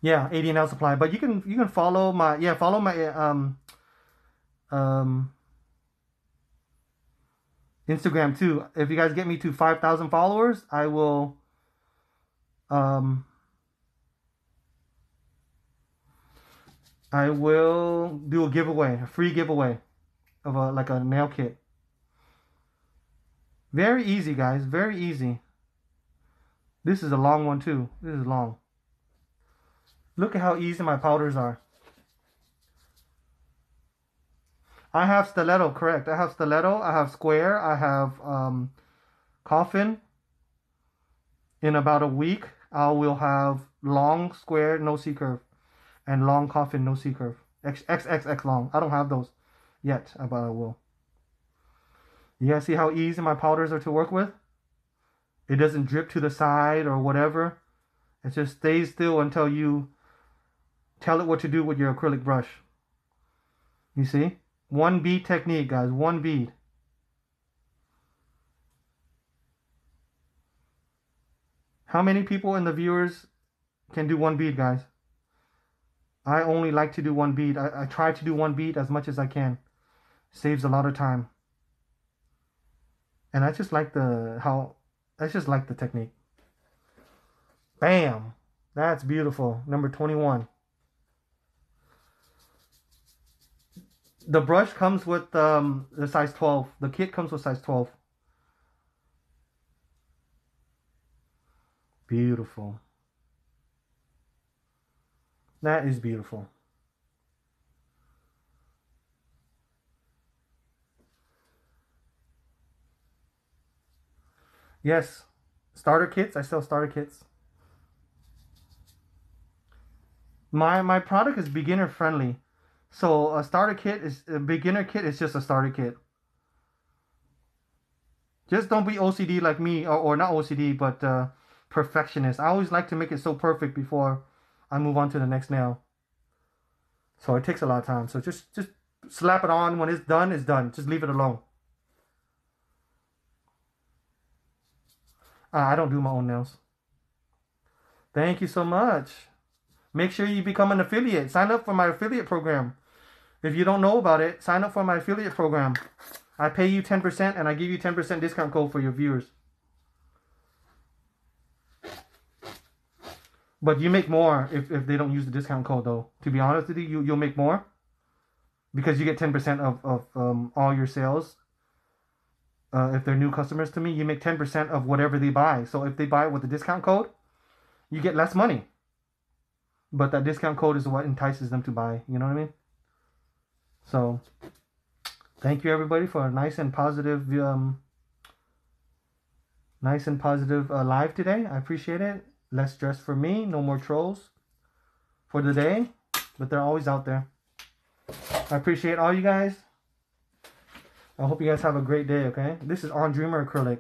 Yeah, AD nail supply. But you can you can follow my yeah, follow my um um Instagram too. If you guys get me to 5,000 followers, I will um I will do a giveaway, a free giveaway of a like a nail kit. Very easy, guys. Very easy. This is a long one too. This is long. Look at how easy my powders are. I have stiletto, correct. I have stiletto, I have square, I have um, coffin. In about a week, I will have long square, no C curve, and long coffin, no C curve. X, X, X, X long. I don't have those yet, but I will. You guys see how easy my powders are to work with? It doesn't drip to the side or whatever. It just stays still until you tell it what to do with your acrylic brush. You see? One bead technique, guys. One bead. How many people in the viewers can do one bead, guys? I only like to do one bead. I, I try to do one bead as much as I can. Saves a lot of time. And I just like the how I just like the technique. Bam. That's beautiful. Number 21. The brush comes with um, the size 12. The kit comes with size 12. Beautiful. That is beautiful. Yes, starter kits. I sell starter kits. My my product is beginner friendly. So a starter kit is a beginner kit is just a starter kit. Just don't be OCD like me, or, or not OCD, but uh, perfectionist. I always like to make it so perfect before I move on to the next nail. So it takes a lot of time. So just just slap it on. When it's done, it's done. Just leave it alone. Uh, I don't do my own nails. Thank you so much. Make sure you become an affiliate. Sign up for my affiliate program. If you don't know about it, sign up for my affiliate program. I pay you 10% and I give you 10% discount code for your viewers. But you make more if, if they don't use the discount code though. To be honest with you, you you'll make more. Because you get 10% of, of um, all your sales. Uh, if they're new customers to me, you make 10% of whatever they buy. So if they buy with the discount code, you get less money. But that discount code is what entices them to buy. You know what I mean? So, thank you everybody for a nice and positive, um, nice and positive uh, live today. I appreciate it. Less stress for me. No more trolls for the day, but they're always out there. I appreciate all you guys. I hope you guys have a great day, okay? This is On Dreamer acrylic.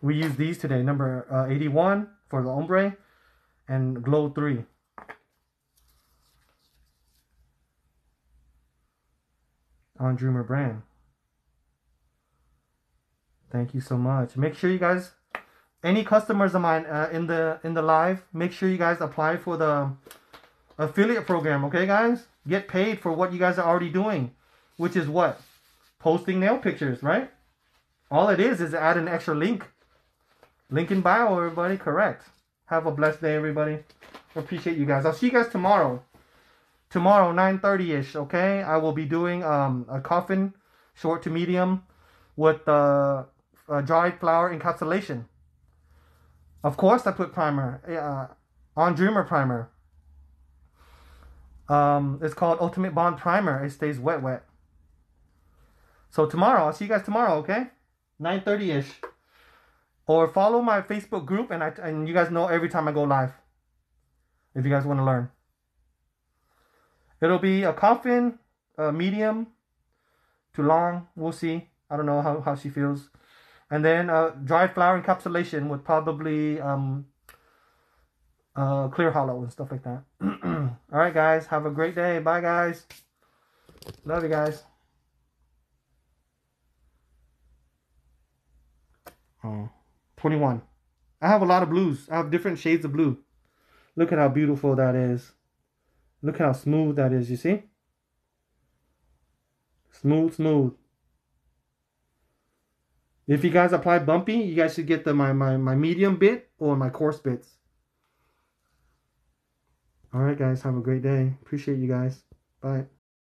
We use these today, number uh, 81 for the ombre and glow 3. On Dreamer brand. Thank you so much. Make sure you guys, any customers of mine uh, in the in the live, make sure you guys apply for the affiliate program. Okay, guys, get paid for what you guys are already doing, which is what posting nail pictures, right? All it is is add an extra link. Link in bio, everybody. Correct. Have a blessed day, everybody. Appreciate you guys. I'll see you guys tomorrow tomorrow 9.30ish okay i will be doing um, a coffin short to medium with uh, dried flower encapsulation. Of course, I put primer. Uh, on Dreamer primer. Um, it's called Ultimate Bond Primer. It stays wet, wet. So tomorrow, I'll see you guys tomorrow, okay? 9:30 ish. Or follow my Facebook group, and I and you guys know every time I go live. If you guys want to learn, it'll be a coffin, a medium, to long. We'll see. I don't know how, how she feels. And then uh, dried flower encapsulation with probably um, uh, clear hollow and stuff like that. All right, guys. Have a great day. Bye, guys. Love you guys. Oh, 21. I have a lot of blues. I have different shades of blue. Look at how beautiful that is. Look how smooth that is, you see? Smooth, smooth. If you guys apply bumpy, you guys should get the my, my, my medium bit or my coarse bits. Alright guys, have a great day. Appreciate you guys. Bye.